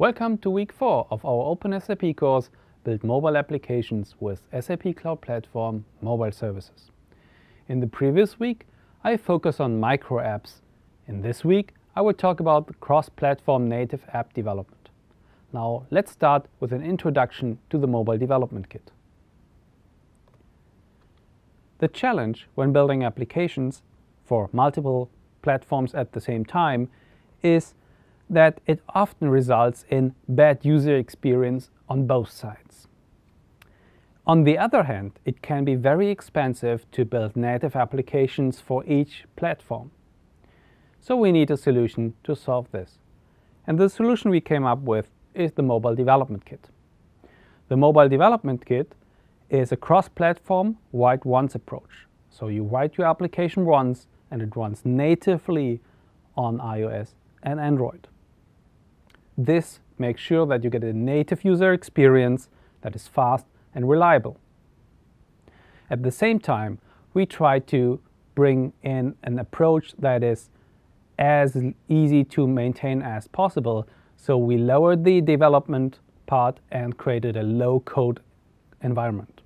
Welcome to week 4 of our OpenSAP course Build Mobile Applications with SAP Cloud Platform Mobile Services. In the previous week, I focused on micro apps. In this week, I will talk about cross-platform native app development. Now, let's start with an introduction to the Mobile Development Kit. The challenge when building applications for multiple platforms at the same time is that it often results in bad user experience on both sides. On the other hand, it can be very expensive to build native applications for each platform. So we need a solution to solve this. And the solution we came up with is the Mobile Development Kit. The Mobile Development Kit is a cross-platform write once approach. So you write your application once and it runs natively on iOS and Android. This makes sure that you get a native user experience that is fast and reliable. At the same time, we try to bring in an approach that is as easy to maintain as possible. So we lowered the development part and created a low-code environment.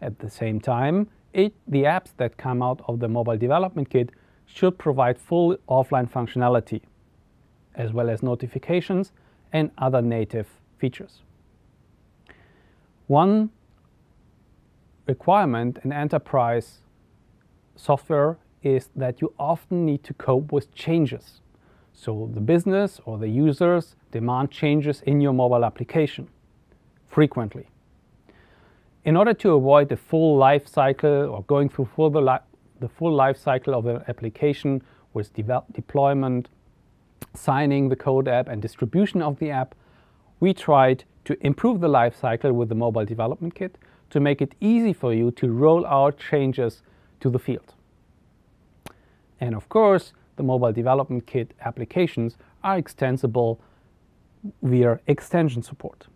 At the same time, it, the apps that come out of the Mobile Development Kit should provide full offline functionality, as well as notifications and other native features. One requirement in enterprise software is that you often need to cope with changes. So the business or the users demand changes in your mobile application frequently. In order to avoid the full life cycle or going through the, the full life cycle of an application with deployment, signing the code app and distribution of the app, we tried to improve the life cycle with the mobile development kit to make it easy for you to roll out changes to the field. And of course, the mobile development kit applications are extensible via extension support.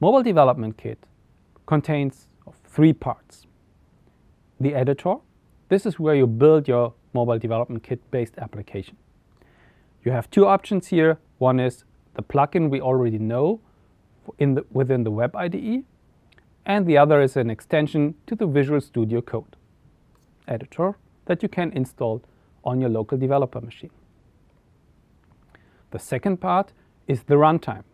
Mobile Development Kit contains three parts. The editor, this is where you build your Mobile Development Kit based application. You have two options here. One is the plugin we already know the, within the Web IDE, and the other is an extension to the Visual Studio Code editor that you can install on your local developer machine. The second part is the runtime.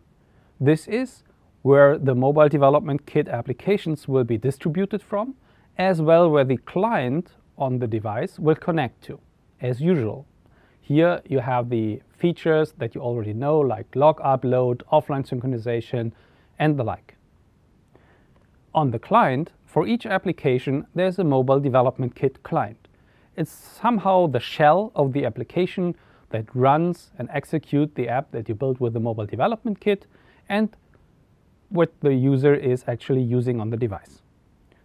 This is where the mobile development kit applications will be distributed from, as well where the client on the device will connect to, as usual. Here you have the features that you already know, like log upload, offline synchronization, and the like. On the client, for each application, there's a mobile development kit client. It's somehow the shell of the application that runs and executes the app that you built with the mobile development kit and what the user is actually using on the device.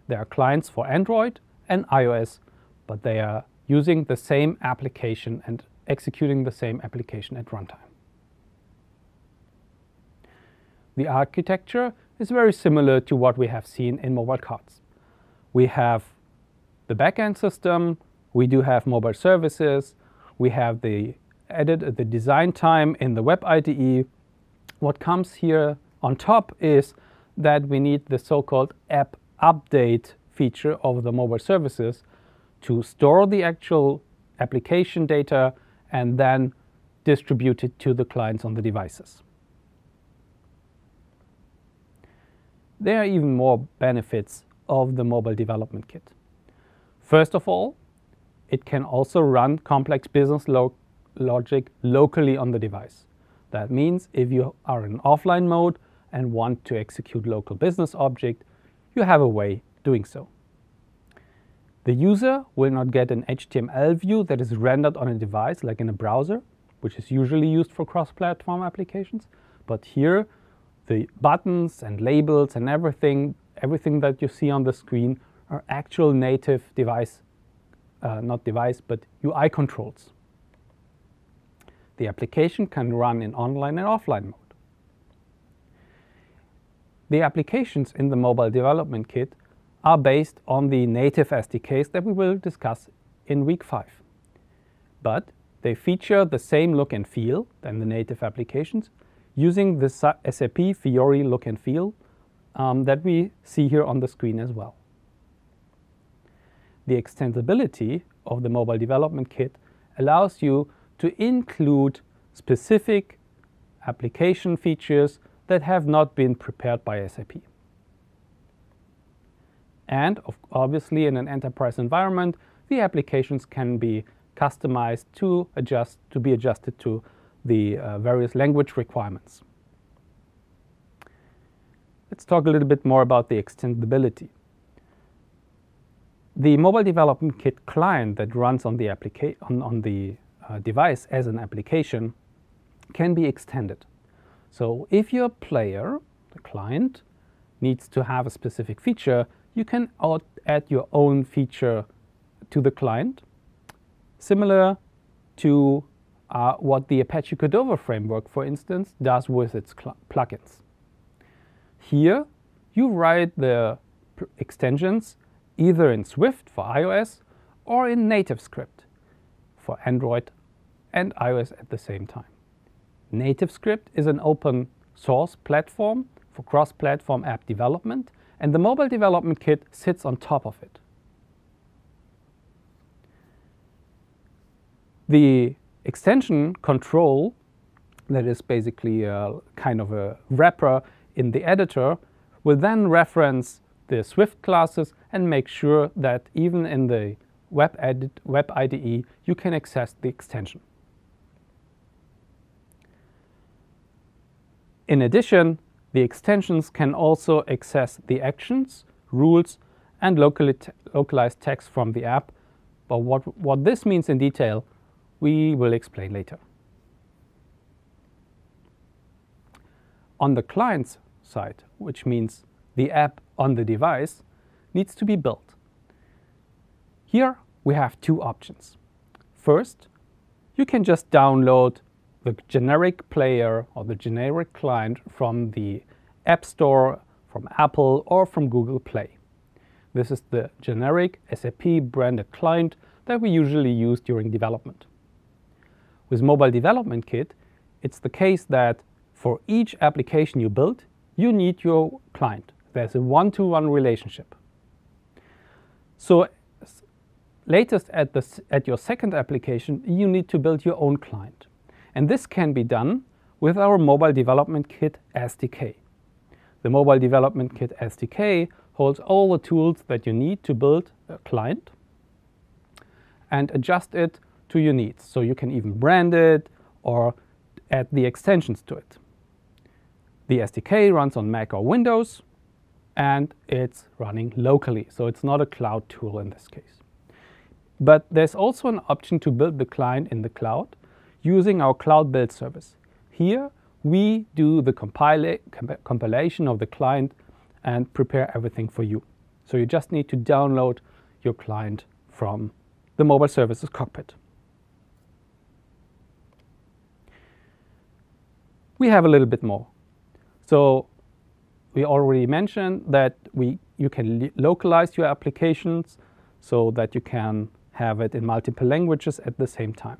There are clients for Android and iOS, but they are using the same application and executing the same application at runtime. The architecture is very similar to what we have seen in mobile cards. We have the backend system, we do have mobile services, we have the edit uh, the design time in the web IDE. What comes here on top is that we need the so-called app update feature of the mobile services to store the actual application data and then distribute it to the clients on the devices. There are even more benefits of the mobile development kit. First of all, it can also run complex business lo logic locally on the device. That means if you are in offline mode, and want to execute local business object, you have a way doing so. The user will not get an HTML view that is rendered on a device like in a browser, which is usually used for cross-platform applications, but here the buttons and labels and everything, everything that you see on the screen are actual native device, uh, not device, but UI controls. The application can run in online and offline mode. The applications in the Mobile Development Kit are based on the native SDKs that we will discuss in week 5. But They feature the same look and feel than the native applications using the SAP Fiori look and feel um, that we see here on the screen as well. The extensibility of the mobile development kit allows you to include specific application features that have not been prepared by SAP. And obviously in an enterprise environment, the applications can be customized to adjust to be adjusted to the uh, various language requirements. Let's talk a little bit more about the extendability. The mobile development kit client that runs on the, on, on the uh, device as an application can be extended. So if your player, the client, needs to have a specific feature, you can add your own feature to the client, similar to uh, what the Apache Cordova framework, for instance, does with its plugins. Here, you write the extensions either in Swift for iOS or in NativeScript for Android and iOS at the same time. NativeScript is an open source platform for cross-platform app development and the mobile development kit sits on top of it. The extension control, that is basically a kind of a wrapper in the editor, will then reference the Swift classes and make sure that even in the web, edit, web IDE you can access the extension. In addition, the extensions can also access the actions, rules, and localized text from the app. But what, what this means in detail, we will explain later. On the client's side, which means the app on the device, needs to be built. Here we have two options. First, you can just download the generic player or the generic client from the App Store, from Apple or from Google Play. This is the generic SAP branded client that we usually use during development. With Mobile Development Kit, it's the case that for each application you build, you need your client. There's a one-to-one -one relationship. So latest at, the, at your second application, you need to build your own client. And this can be done with our Mobile Development Kit SDK. The Mobile Development Kit SDK holds all the tools that you need to build a client and adjust it to your needs. So you can even brand it or add the extensions to it. The SDK runs on Mac or Windows and it's running locally. So it's not a cloud tool in this case. But there's also an option to build the client in the cloud using our cloud build service. Here, we do the comp compilation of the client and prepare everything for you. So you just need to download your client from the mobile services cockpit. We have a little bit more. So we already mentioned that we, you can localize your applications so that you can have it in multiple languages at the same time.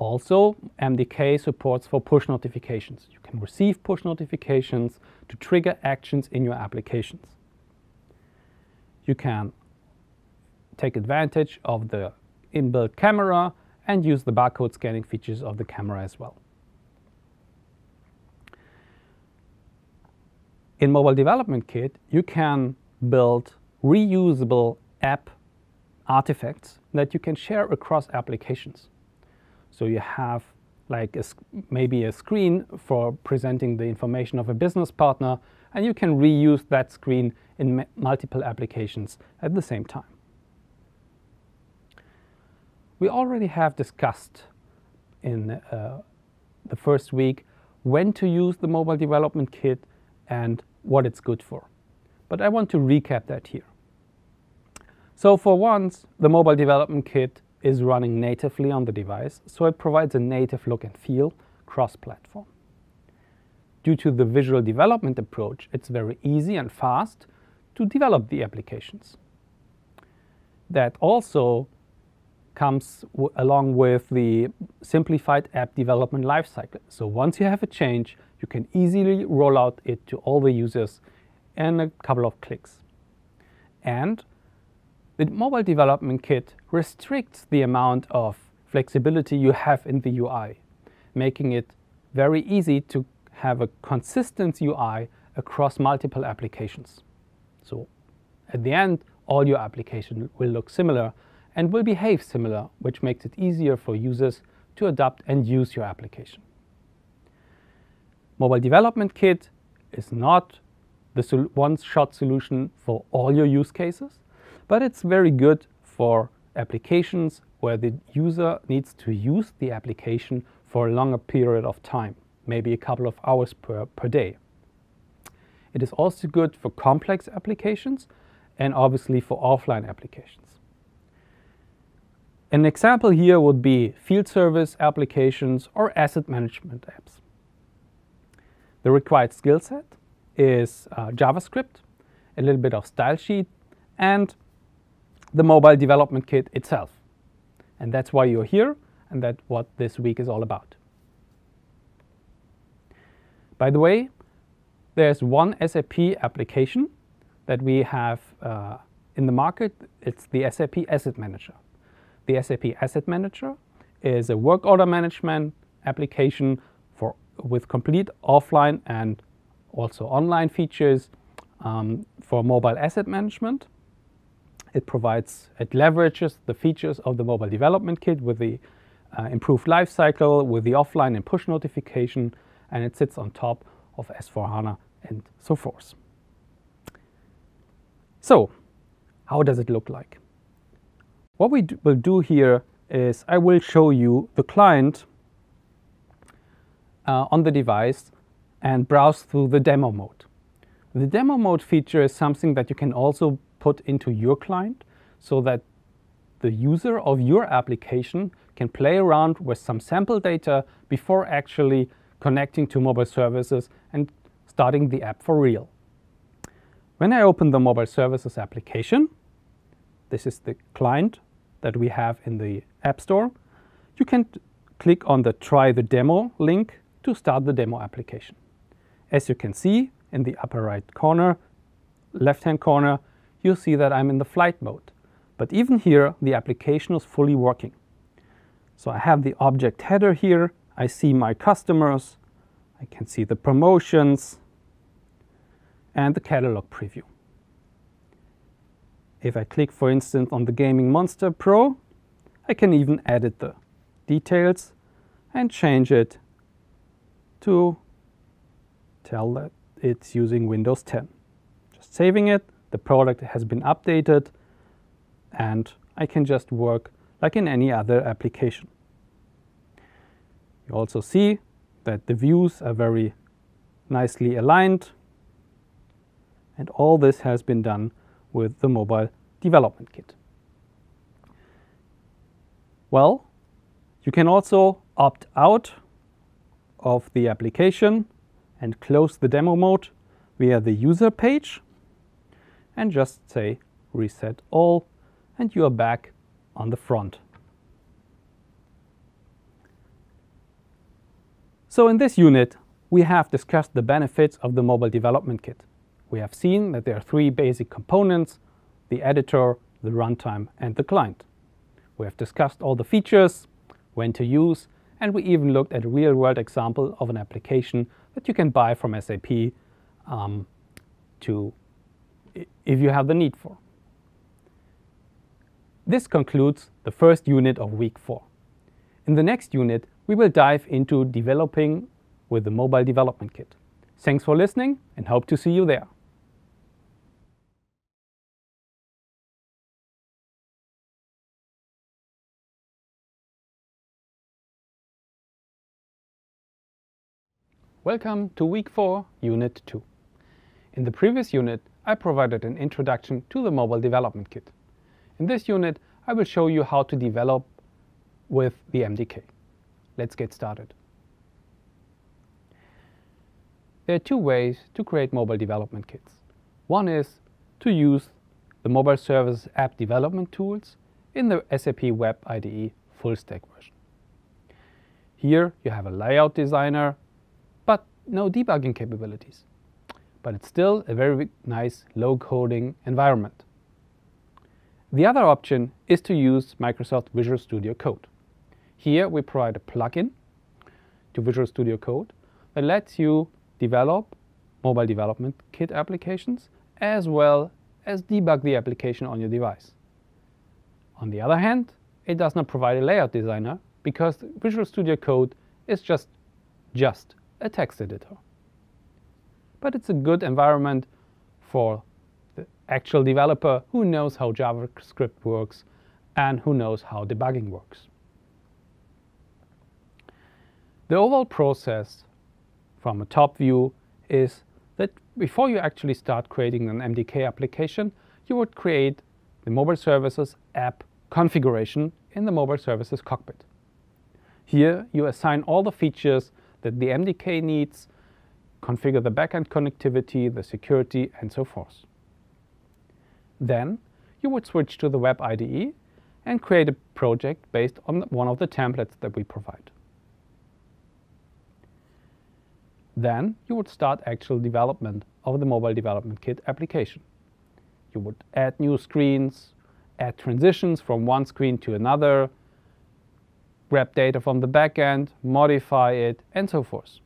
Also, MDK supports for push notifications. You can receive push notifications to trigger actions in your applications. You can take advantage of the inbuilt camera and use the barcode scanning features of the camera as well. In Mobile Development Kit, you can build reusable app artifacts that you can share across applications. So you have like a, maybe a screen for presenting the information of a business partner, and you can reuse that screen in multiple applications at the same time. We already have discussed in uh, the first week when to use the mobile development kit and what it's good for. But I want to recap that here. So for once, the mobile development kit is running natively on the device, so it provides a native look and feel cross-platform. Due to the visual development approach, it's very easy and fast to develop the applications. That also comes along with the simplified app development lifecycle. So once you have a change, you can easily roll out it to all the users in a couple of clicks. And the mobile development kit restricts the amount of flexibility you have in the UI, making it very easy to have a consistent UI across multiple applications. So at the end, all your application will look similar and will behave similar, which makes it easier for users to adapt and use your application. Mobile Development Kit is not the one-shot solution for all your use cases, but it's very good for applications where the user needs to use the application for a longer period of time, maybe a couple of hours per, per day. It is also good for complex applications and obviously for offline applications. An example here would be field service applications or asset management apps. The required skill set is uh, JavaScript, a little bit of style sheet, and the mobile development kit itself. And that's why you're here, and that's what this week is all about. By the way, there's one SAP application that we have uh, in the market. It's the SAP Asset Manager. The SAP Asset Manager is a work order management application for, with complete offline and also online features um, for mobile asset management. It provides, it leverages the features of the mobile development kit with the uh, improved lifecycle, with the offline and push notification, and it sits on top of S4HANA and so forth. So, how does it look like? What we will do here is I will show you the client uh, on the device and browse through the demo mode. The demo mode feature is something that you can also put into your client so that the user of your application can play around with some sample data before actually connecting to mobile services and starting the app for real. When I open the mobile services application, this is the client that we have in the App Store, you can click on the try the demo link to start the demo application. As you can see in the upper right corner, left hand corner, you'll see that I'm in the flight mode. But even here, the application is fully working. So I have the object header here, I see my customers, I can see the promotions and the catalog preview. If I click, for instance, on the Gaming Monster Pro, I can even edit the details and change it to tell that it's using Windows 10. Just saving it, the product has been updated, and I can just work like in any other application. You also see that the views are very nicely aligned. And all this has been done with the mobile development kit. Well, you can also opt out of the application and close the demo mode via the user page and just say reset all and you are back on the front. So in this unit, we have discussed the benefits of the mobile development kit. We have seen that there are three basic components, the editor, the runtime, and the client. We have discussed all the features, when to use, and we even looked at a real-world example of an application that you can buy from SAP um, to, if you have the need for. This concludes the first unit of week four. In the next unit, we will dive into developing with the Mobile Development Kit. Thanks for listening and hope to see you there. Welcome to week 4, unit 2. In the previous unit, I provided an introduction to the Mobile Development Kit. In this unit, I will show you how to develop with the MDK. Let's get started. There are two ways to create mobile development kits. One is to use the mobile service app development tools in the SAP Web IDE full stack version. Here you have a layout designer, but no debugging capabilities. But it's still a very nice low-coding environment. The other option is to use Microsoft Visual Studio Code. Here we provide a plugin to Visual Studio Code that lets you develop mobile development kit applications as well as debug the application on your device. On the other hand, it does not provide a layout designer because Visual Studio Code is just, just a text editor. But it's a good environment for the actual developer who knows how JavaScript works and who knows how debugging works. The overall process from a top view is that before you actually start creating an MDK application, you would create the mobile services app configuration in the mobile services cockpit. Here you assign all the features that the MDK needs, configure the backend connectivity, the security, and so forth. Then you would switch to the Web IDE and create a project based on one of the templates that we provide. Then you would start actual development of the mobile development kit application. You would add new screens, add transitions from one screen to another, grab data from the backend, modify it, and so forth.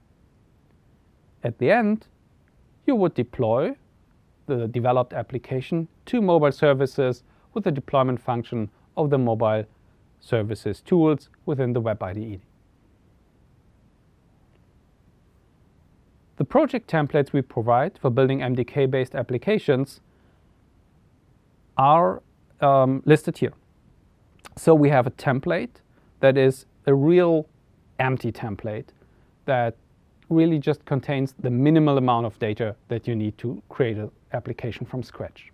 At the end, you would deploy the developed application to mobile services with the deployment function of the mobile services tools within the Web IDE. The project templates we provide for building MDK-based applications are um, listed here. So we have a template that is a real empty template that really just contains the minimal amount of data that you need to create an application from scratch.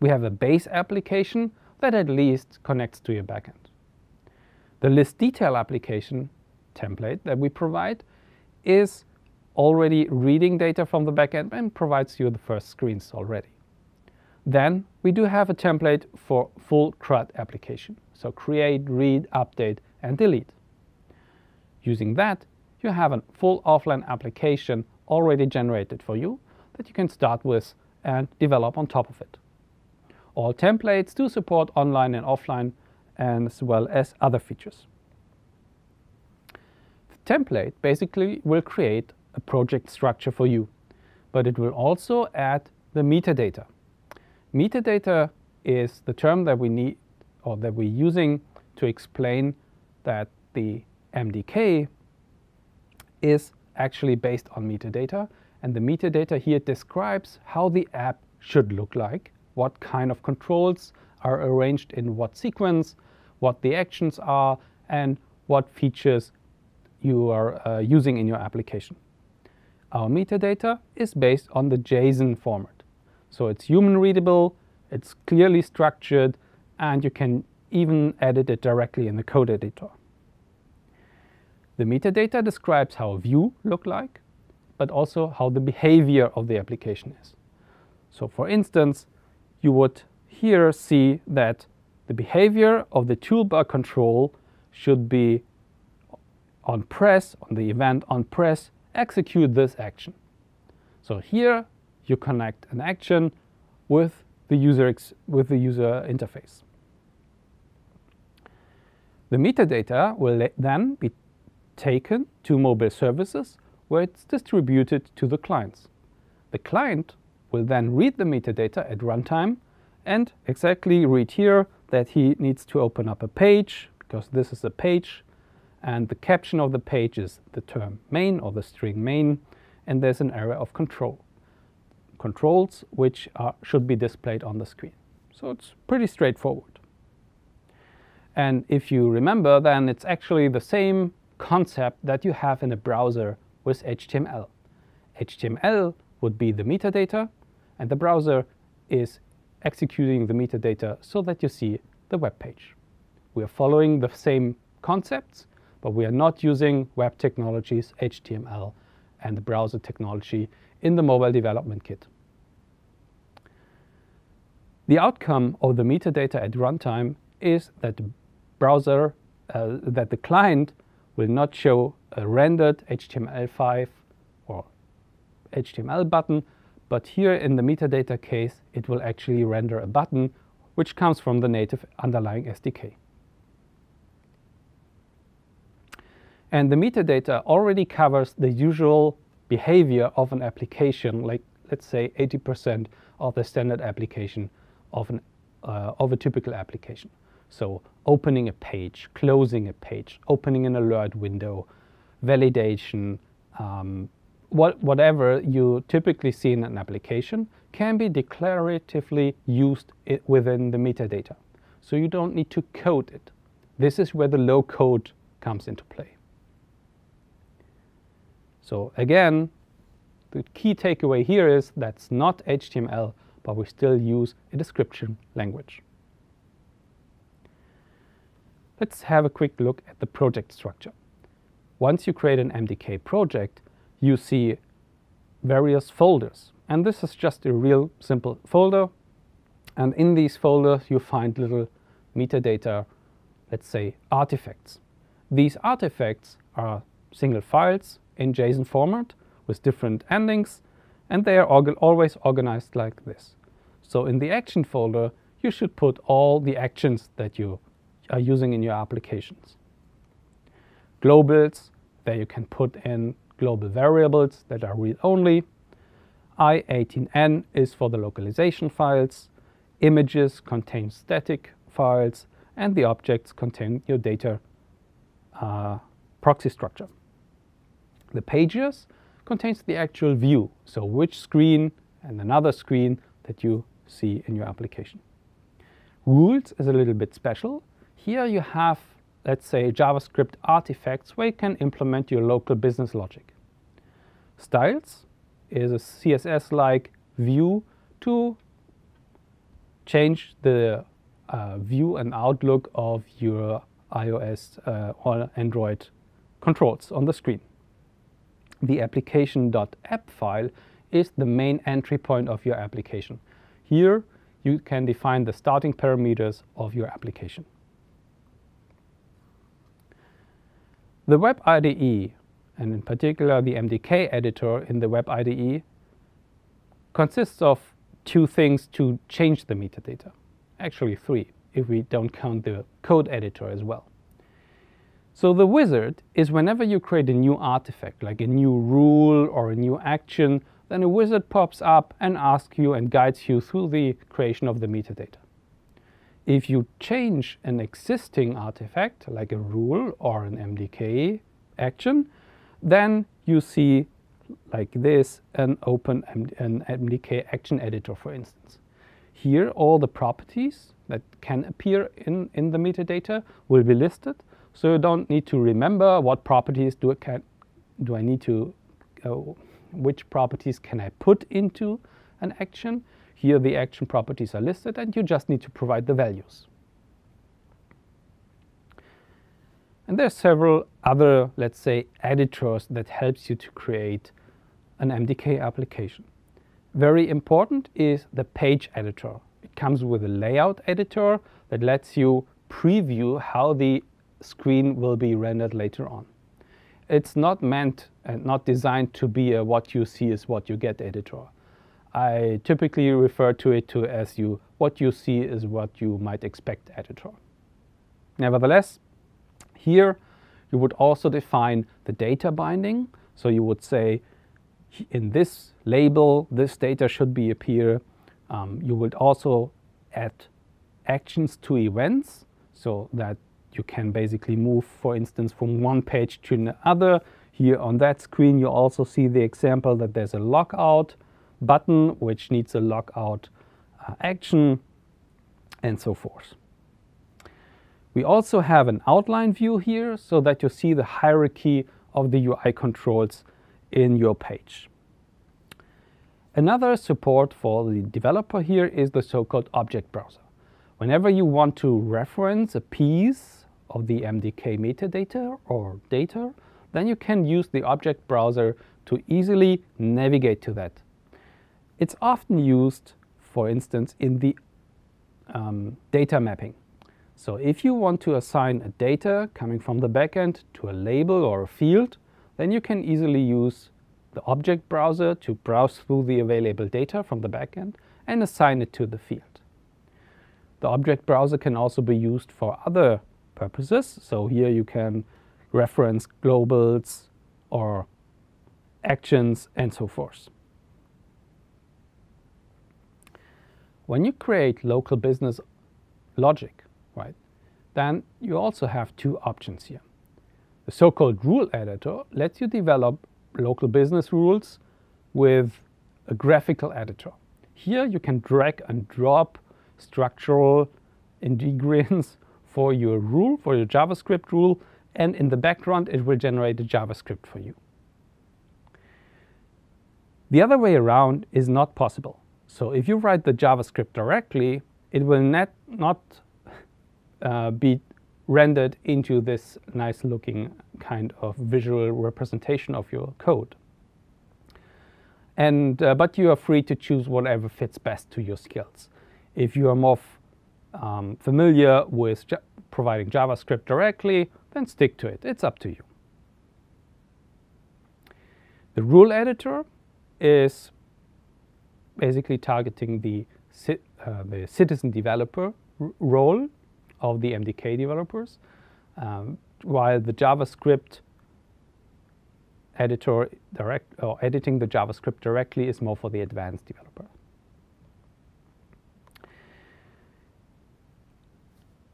We have a base application that at least connects to your backend. The list detail application template that we provide is already reading data from the backend and provides you the first screens already. Then we do have a template for full CRUD application. So create, read, update, and delete. Using that, you have a full offline application already generated for you that you can start with and develop on top of it. All templates do support online and offline as well as other features. The template basically will create a project structure for you, but it will also add the metadata. Metadata is the term that we need or that we're using to explain that the MDK is actually based on metadata and the metadata here describes how the app should look like, what kind of controls are arranged in what sequence, what the actions are, and what features you are uh, using in your application. Our metadata is based on the JSON format. So it's human readable, it's clearly structured, and you can even edit it directly in the code editor. The metadata describes how a view look like, but also how the behavior of the application is. So for instance, you would here see that the behavior of the toolbar control should be on press, on the event on press, execute this action. So here you connect an action with the user, with the user interface. The metadata will then be taken to mobile services where it's distributed to the clients. The client will then read the metadata at runtime and exactly read here that he needs to open up a page because this is a page and the caption of the page is the term main or the string main and there's an area of control. Controls which are, should be displayed on the screen. So it's pretty straightforward. And if you remember then it's actually the same concept that you have in a browser with HTML. HTML would be the metadata and the browser is executing the metadata so that you see the web page. We are following the same concepts but we are not using web technologies, HTML, and the browser technology in the mobile development kit. The outcome of the metadata at runtime is that the browser, uh, that the client will not show a rendered HTML5 or HTML button, but here in the metadata case, it will actually render a button which comes from the native underlying SDK. And the metadata already covers the usual behavior of an application, like let's say 80% of the standard application of, an, uh, of a typical application. So opening a page, closing a page, opening an alert window, validation, um, what, whatever you typically see in an application can be declaratively used within the metadata. So you don't need to code it. This is where the low code comes into play. So again, the key takeaway here is that's not HTML, but we still use a description language. Let's have a quick look at the project structure. Once you create an MDK project, you see various folders. And this is just a real simple folder. And in these folders, you find little metadata, let's say artifacts. These artifacts are single files in JSON format with different endings, and they are always organized like this. So in the action folder, you should put all the actions that you are using in your applications. Globals, there you can put in global variables that are read-only. I18N is for the localization files. Images contain static files, and the objects contain your data uh, proxy structure. The pages contains the actual view, so which screen and another screen that you see in your application. Rules is a little bit special. Here you have, let's say, JavaScript artifacts where you can implement your local business logic. Styles is a CSS-like view to change the uh, view and outlook of your iOS uh, or Android controls on the screen. The application.app file is the main entry point of your application. Here you can define the starting parameters of your application. The Web IDE, and in particular the MDK editor in the Web IDE, consists of two things to change the metadata. Actually three, if we don't count the code editor as well. So the wizard is whenever you create a new artifact, like a new rule or a new action, then a wizard pops up and asks you and guides you through the creation of the metadata. If you change an existing artifact, like a rule or an MDK action, then you see like this an open an MDK action editor, for instance. Here, all the properties that can appear in, in the metadata will be listed. So you don't need to remember what properties do I, can, do I need to, uh, which properties can I put into an action. Here the action properties are listed and you just need to provide the values. And there are several other, let's say, editors that helps you to create an MDK application. Very important is the page editor. It comes with a layout editor that lets you preview how the screen will be rendered later on. It's not meant and not designed to be a what you see is what you get editor. I typically refer to it to as you what you see is what you might expect editor. Nevertheless, here you would also define the data binding. So you would say in this label, this data should be appear. Um, you would also add actions to events so that you can basically move, for instance, from one page to another. Here on that screen, you also see the example that there's a logout button, which needs a logout uh, action, and so forth. We also have an outline view here so that you see the hierarchy of the UI controls in your page. Another support for the developer here is the so-called object browser. Whenever you want to reference a piece of the MDK metadata or data, then you can use the object browser to easily navigate to that. It's often used, for instance, in the um, data mapping. So if you want to assign a data coming from the backend to a label or a field, then you can easily use the object browser to browse through the available data from the backend and assign it to the field. The object browser can also be used for other purposes. So here you can reference globals or actions and so forth. When you create local business logic, right, then you also have two options here. The so-called rule editor lets you develop local business rules with a graphical editor. Here you can drag and drop structural ingredients for your rule, for your JavaScript rule, and in the background it will generate a JavaScript for you. The other way around is not possible. So if you write the JavaScript directly, it will not, not uh, be rendered into this nice looking kind of visual representation of your code. And, uh, but you are free to choose whatever fits best to your skills. If you are more um, familiar with providing JavaScript directly, then stick to it. It's up to you. The rule editor is basically targeting the, uh, the citizen developer role of the MDK developers, um, while the JavaScript editor direct or editing the JavaScript directly is more for the advanced developer.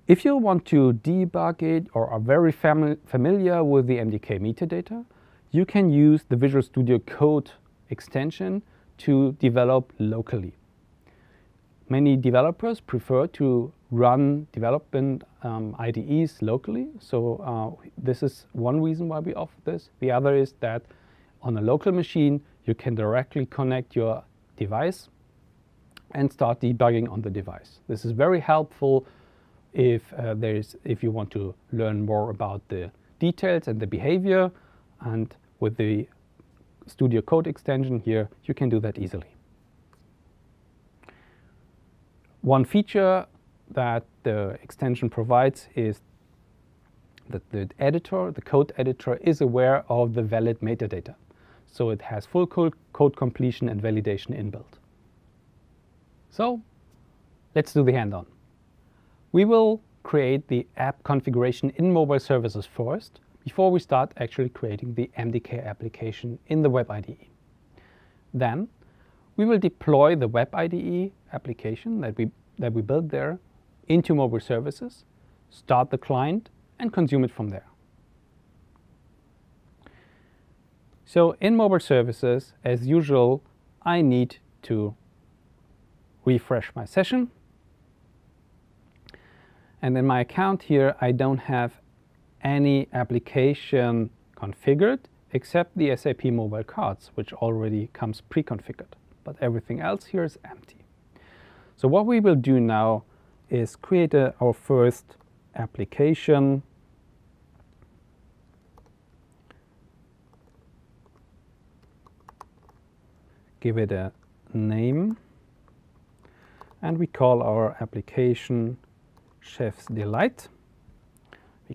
If you want to debug it or are very fami familiar with the MDK metadata, you can use the Visual Studio Code extension to develop locally. Many developers prefer to run development um, IDEs locally. So uh, this is one reason why we offer this. The other is that on a local machine, you can directly connect your device and start debugging on the device. This is very helpful if, uh, there is, if you want to learn more about the details and the behavior. And with the Studio Code extension here, you can do that easily. One feature that the extension provides is that the editor, the code editor, is aware of the valid metadata. So it has full code, code completion and validation inbuilt. So let's do the hand-on. We will create the app configuration in mobile services first before we start actually creating the MDK application in the Web IDE. Then we will deploy the Web IDE application that we, that we built there into mobile services, start the client, and consume it from there. So in mobile services, as usual, I need to refresh my session. And in my account here, I don't have any application configured except the SAP mobile cards, which already comes pre-configured. But everything else here is empty. So what we will do now is create a, our first application. Give it a name. And we call our application Chef's Delight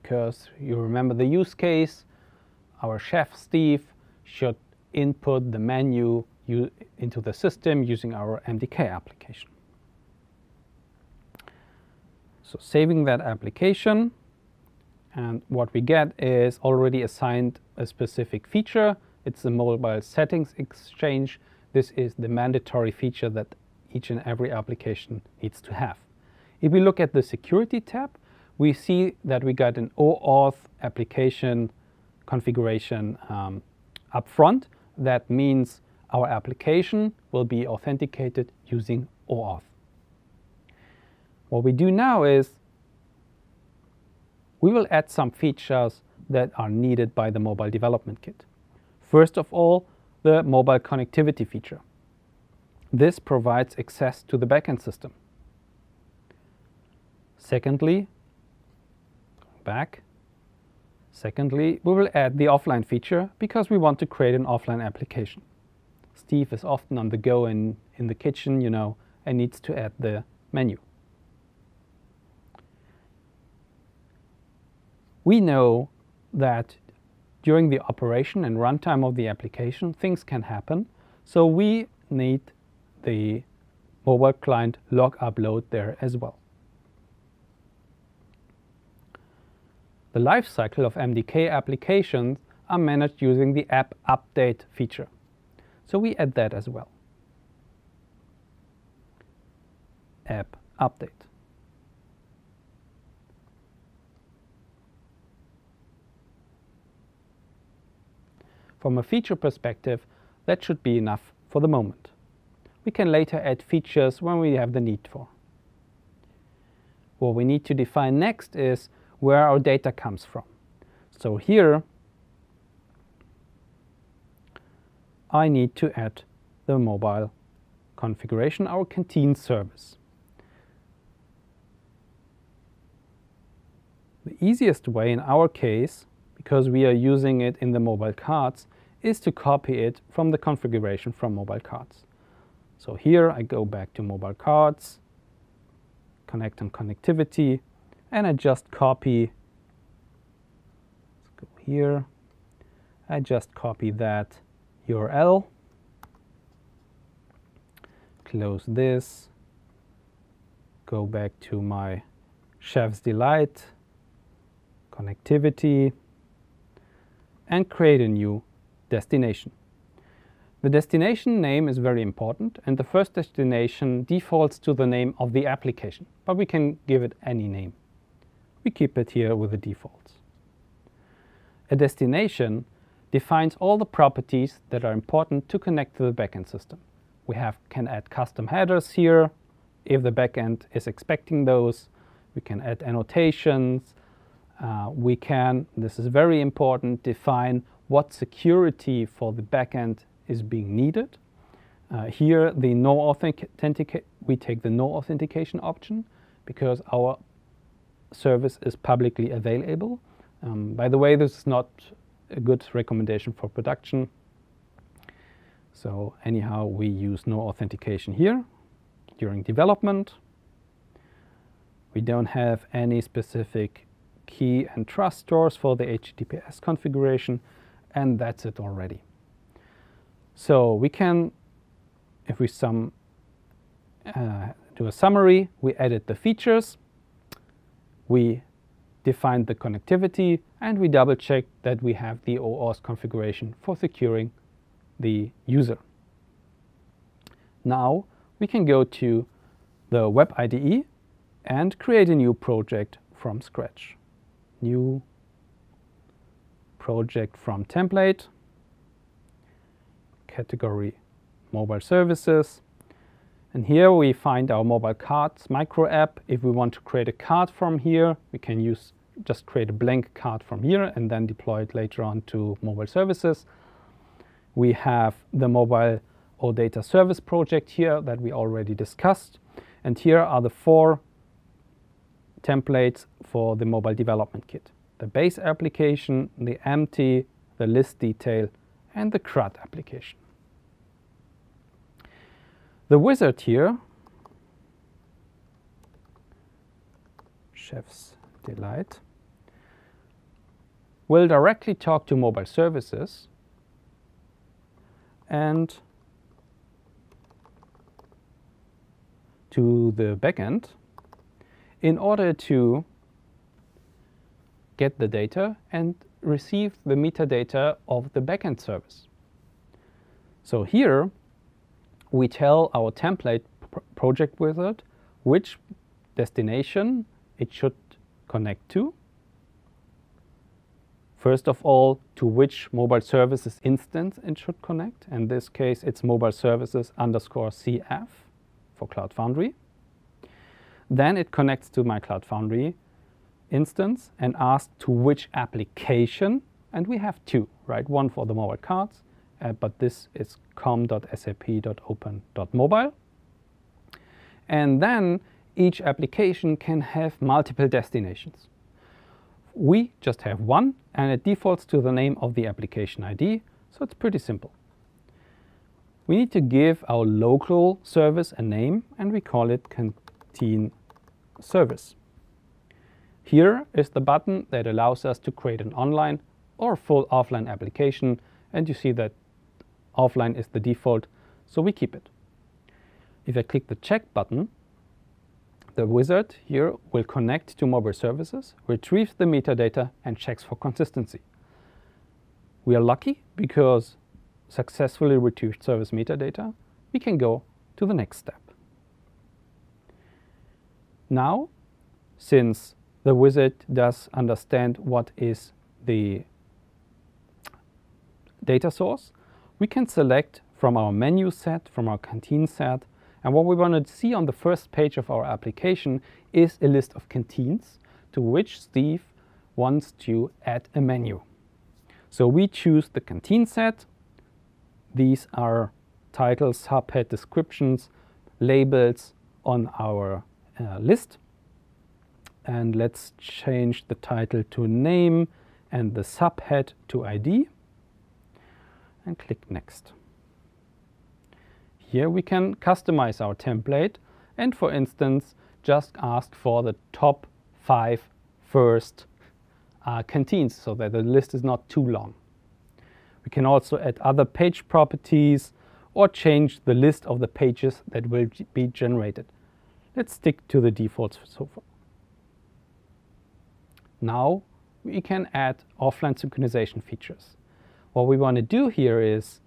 because you remember the use case, our chef Steve should input the menu into the system using our MDK application. So saving that application and what we get is already assigned a specific feature. It's the mobile settings exchange. This is the mandatory feature that each and every application needs to have. If we look at the security tab, we see that we got an OAuth application configuration um, up front. That means our application will be authenticated using OAuth. What we do now is we will add some features that are needed by the mobile development kit. First of all, the mobile connectivity feature. This provides access to the backend system. Secondly, back. Secondly, we will add the offline feature because we want to create an offline application. Steve is often on the go in, in the kitchen, you know, and needs to add the menu. We know that during the operation and runtime of the application, things can happen. So we need the mobile client log upload there as well. The lifecycle of MDK applications are managed using the app update feature. So we add that as well. App update. From a feature perspective, that should be enough for the moment. We can later add features when we have the need for. What we need to define next is where our data comes from. So here, I need to add the mobile configuration, our canteen service. The easiest way in our case, because we are using it in the mobile cards, is to copy it from the configuration from mobile cards. So here I go back to mobile cards, connect and connectivity, and I just copy, let's go here, I just copy that URL, close this, go back to my Chef's Delight, connectivity, and create a new destination. The destination name is very important and the first destination defaults to the name of the application, but we can give it any name. We keep it here with the defaults. A destination defines all the properties that are important to connect to the backend system. We have, can add custom headers here if the backend is expecting those. We can add annotations. Uh, we can, this is very important, define what security for the backend is being needed. Uh, here, the no authentic we take the no authentication option because our service is publicly available. Um, by the way, this is not a good recommendation for production. So anyhow, we use no authentication here during development. We don't have any specific key and trust stores for the HTTPS configuration and that's it already. So we can, if we sum, uh, do a summary, we edit the features, we define the connectivity, and we double check that we have the OAuth configuration for securing the user. Now we can go to the Web IDE and create a new project from scratch. New project from template, category mobile services. And here we find our mobile cards micro app. If we want to create a card from here, we can use just create a blank card from here and then deploy it later on to mobile services. We have the mobile OData service project here that we already discussed. And here are the four templates for the mobile development kit the base application, the empty, the list detail, and the CRUD application. The wizard here, Chef's Delight, will directly talk to mobile services and to the backend in order to get the data and receive the metadata of the backend service. So here we tell our template pr project wizard which destination it should connect to. First of all, to which mobile services instance it should connect. In this case, it's mobile services underscore CF for Cloud Foundry. Then it connects to my Cloud Foundry instance and asks to which application. And we have two, right? One for the mobile cards, uh, but this is com.sap.open.mobile. And then each application can have multiple destinations. We just have one, and it defaults to the name of the application ID, so it's pretty simple. We need to give our local service a name, and we call it canteen service. Here is the button that allows us to create an online or full offline application and you see that offline is the default so we keep it. If I click the check button the wizard here will connect to mobile services, retrieves the metadata and checks for consistency. We are lucky because successfully retrieved service metadata, we can go to the next step. Now, since the wizard does understand what is the data source, we can select from our menu set, from our canteen set, and what we want to see on the first page of our application is a list of canteens to which Steve wants to add a menu. So we choose the canteen set. These are titles, subhead descriptions, labels on our uh, list. And let's change the title to name and the subhead to ID and click next. Here we can customize our template and for instance just ask for the top five first uh, canteens so that the list is not too long. We can also add other page properties or change the list of the pages that will be generated. Let's stick to the defaults so far. Now we can add offline synchronization features. What we want to do here is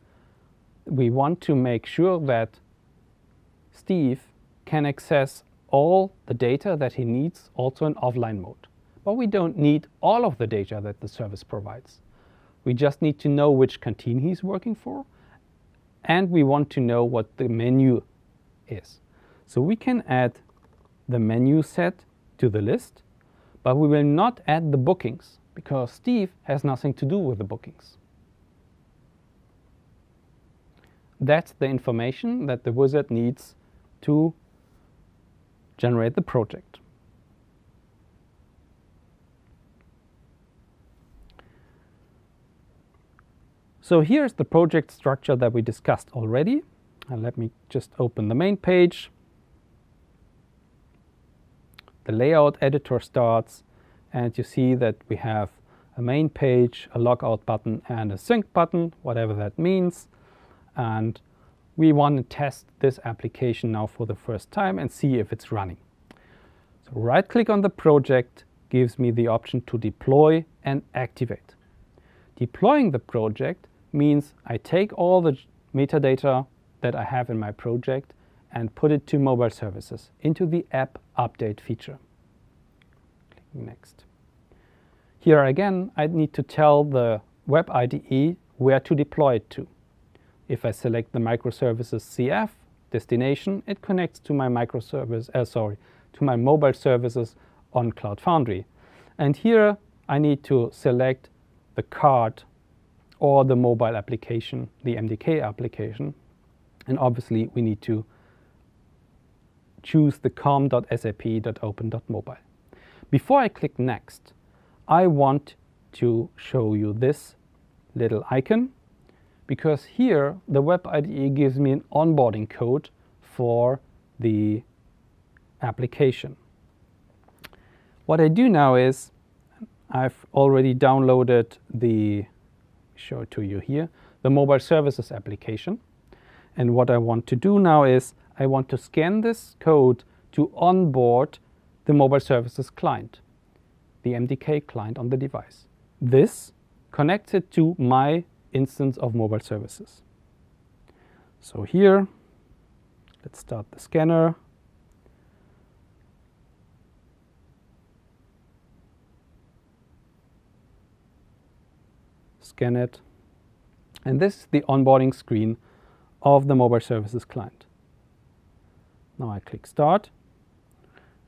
we want to make sure that Steve can access all the data that he needs also in offline mode. But we don't need all of the data that the service provides. We just need to know which canteen he's working for and we want to know what the menu is. So we can add the menu set to the list, but we will not add the bookings because Steve has nothing to do with the bookings. That's the information that the wizard needs to generate the project. So here's the project structure that we discussed already. And let me just open the main page. The layout editor starts and you see that we have a main page, a logout button and a sync button, whatever that means and we want to test this application now for the first time and see if it's running. So right click on the project gives me the option to deploy and activate. Deploying the project means I take all the metadata that I have in my project and put it to mobile services into the app update feature. Click next. Here again, I need to tell the web IDE where to deploy it to. If I select the microservices CF destination, it connects to my microservice, uh, sorry, to my mobile services on Cloud Foundry. And here I need to select the card or the mobile application, the MDK application. And obviously we need to choose the com.sap.open.mobile. Before I click next, I want to show you this little icon because here the web IDE gives me an onboarding code for the application. What I do now is I've already downloaded the, show it to you here, the mobile services application. And what I want to do now is I want to scan this code to onboard the mobile services client, the MDK client on the device. This connects it to my instance of mobile services. So here, let's start the scanner. Scan it. And this is the onboarding screen of the mobile services client. Now I click Start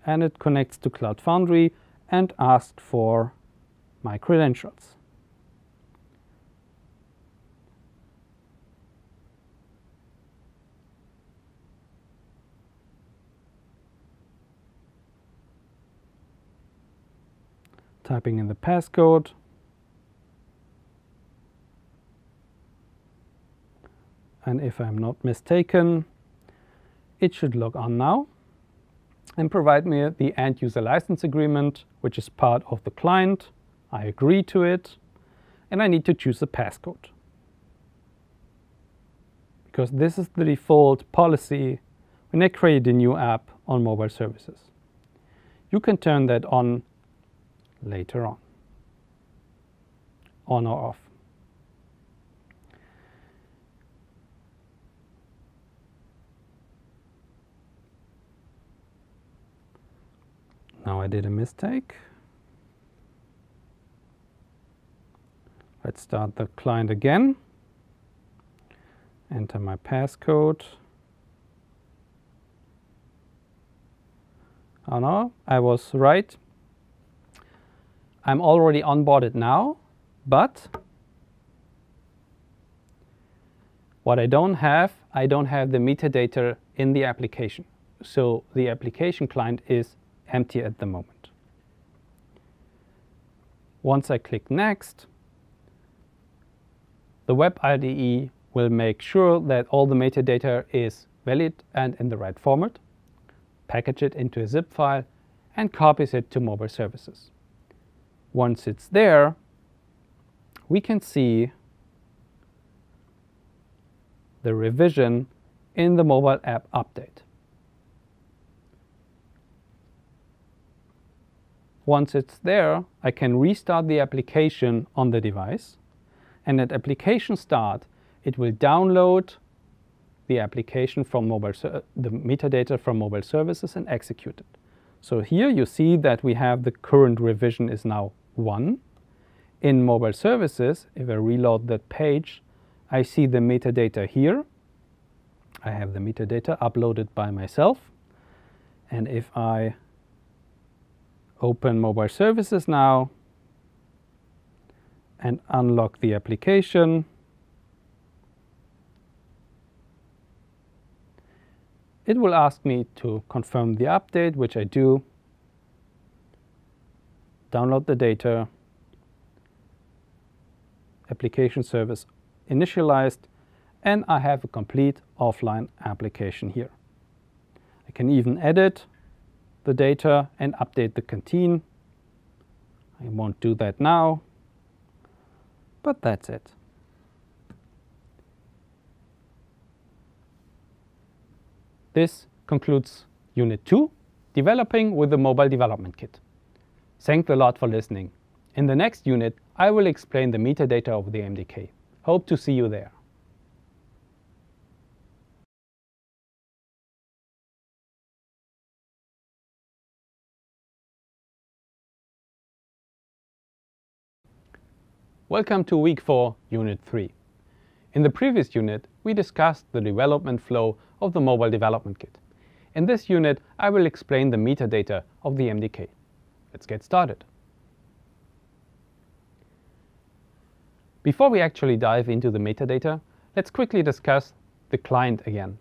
and it connects to Cloud Foundry and asks for my credentials. Typing in the passcode. And if I'm not mistaken, it should log on now. and provide me the end user license agreement, which is part of the client. I agree to it, and I need to choose a passcode. Because this is the default policy when I create a new app on mobile services. You can turn that on later on, on or off. Now I did a mistake. Let's start the client again. Enter my passcode. Oh no, I was right. I'm already onboarded now, but what I don't have, I don't have the metadata in the application. So the application client is empty at the moment. Once I click Next, the Web IDE will make sure that all the metadata is valid and in the right format, package it into a zip file, and copies it to mobile services. Once it's there, we can see the revision in the mobile app update. Once it's there, I can restart the application on the device. And at application start, it will download the application from mobile, the metadata from mobile services and execute it. So here you see that we have the current revision is now 1. In mobile services, if I reload that page, I see the metadata here. I have the metadata uploaded by myself. And if I open mobile services now and unlock the application. It will ask me to confirm the update, which I do. Download the data. Application service initialized. And I have a complete offline application here. I can even edit the data and update the canteen. I won't do that now, but that's it. This concludes Unit 2, Developing with the Mobile Development Kit. Thanks a lot for listening. In the next unit, I will explain the metadata of the MDK. Hope to see you there. Welcome to week 4, unit 3. In the previous unit, we discussed the development flow of the mobile development kit. In this unit, I will explain the metadata of the MDK. Let's get started. Before we actually dive into the metadata, let's quickly discuss the client again.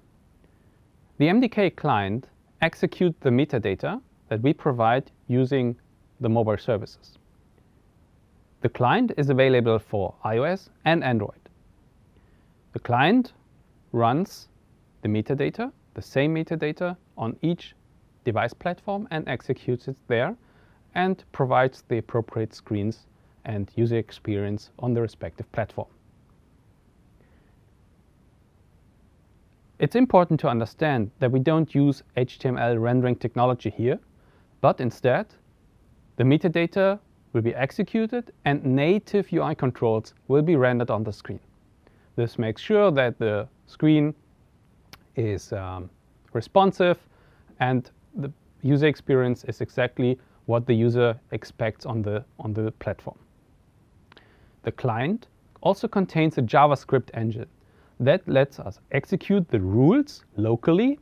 The MDK client executes the metadata that we provide using the mobile services. The client is available for iOS and Android. The client runs the metadata, the same metadata, on each device platform and executes it there and provides the appropriate screens and user experience on the respective platform. It's important to understand that we don't use HTML rendering technology here, but instead the metadata will be executed and native UI controls will be rendered on the screen. This makes sure that the screen is um, responsive and the user experience is exactly what the user expects on the, on the platform. The client also contains a JavaScript engine that lets us execute the rules locally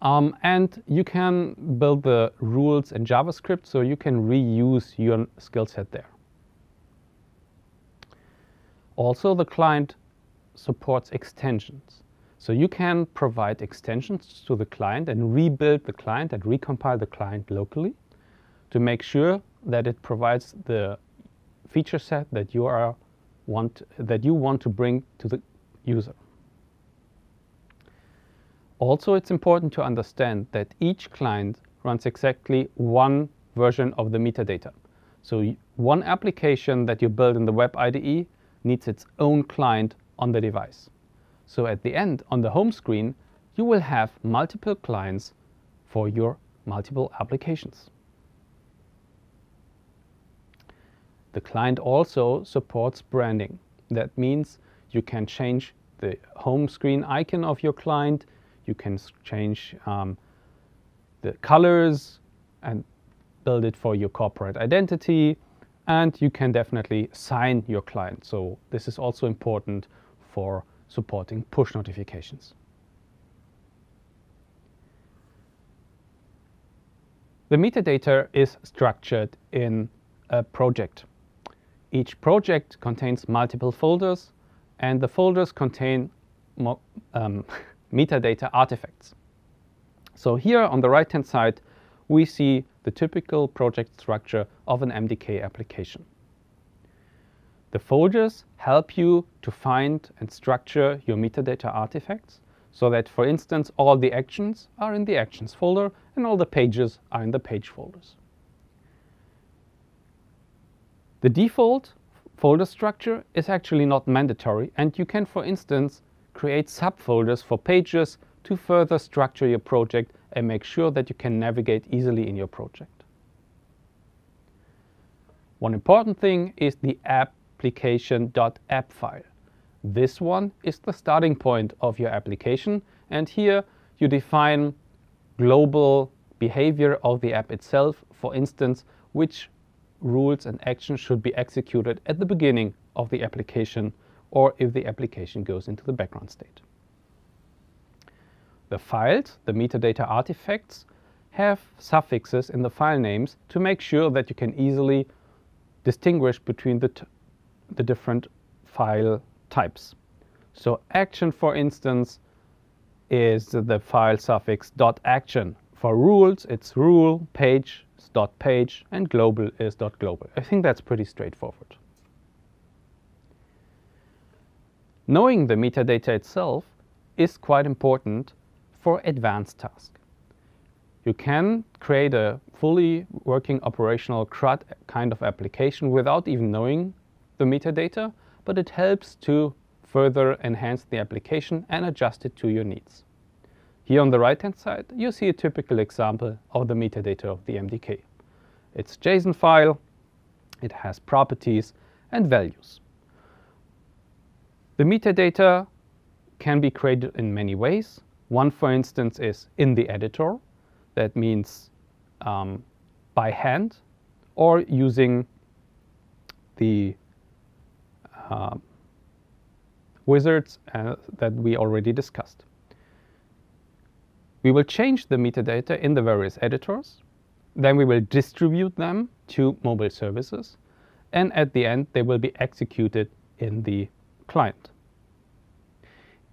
um, and you can build the rules in JavaScript so you can reuse your skill set there. Also, the client supports extensions. So you can provide extensions to the client and rebuild the client and recompile the client locally to make sure that it provides the feature set that you are want that you want to bring to the user. Also, it's important to understand that each client runs exactly one version of the metadata. So one application that you build in the Web IDE needs its own client on the device. So at the end, on the home screen, you will have multiple clients for your multiple applications. The client also supports branding. That means you can change the home screen icon of your client, you can change um, the colors and build it for your corporate identity, and you can definitely sign your client. So this is also important for supporting push notifications. The metadata is structured in a project. Each project contains multiple folders and the folders contain um, metadata artifacts. So here on the right hand side we see the typical project structure of an MDK application. The folders help you to find and structure your metadata artifacts so that, for instance, all the actions are in the Actions folder and all the pages are in the Page folders. The default folder structure is actually not mandatory and you can, for instance, create subfolders for pages to further structure your project and make sure that you can navigate easily in your project. One important thing is the application.app file. This one is the starting point of your application and here you define global behavior of the app itself, for instance, which rules and actions should be executed at the beginning of the application or if the application goes into the background state. The files, the metadata artifacts, have suffixes in the file names to make sure that you can easily distinguish between the, the different file types. So action, for instance, is the file suffix .action. For rules, it's rule, page is .page, and global is .global. I think that's pretty straightforward. Knowing the metadata itself is quite important for advanced tasks. You can create a fully working operational CRUD kind of application without even knowing the metadata, but it helps to further enhance the application and adjust it to your needs. Here on the right hand side you see a typical example of the metadata of the MDK. It's a JSON file, it has properties and values. The metadata can be created in many ways. One, for instance, is in the editor. That means um, by hand or using the uh, wizards uh, that we already discussed. We will change the metadata in the various editors. Then we will distribute them to mobile services. And at the end, they will be executed in the client.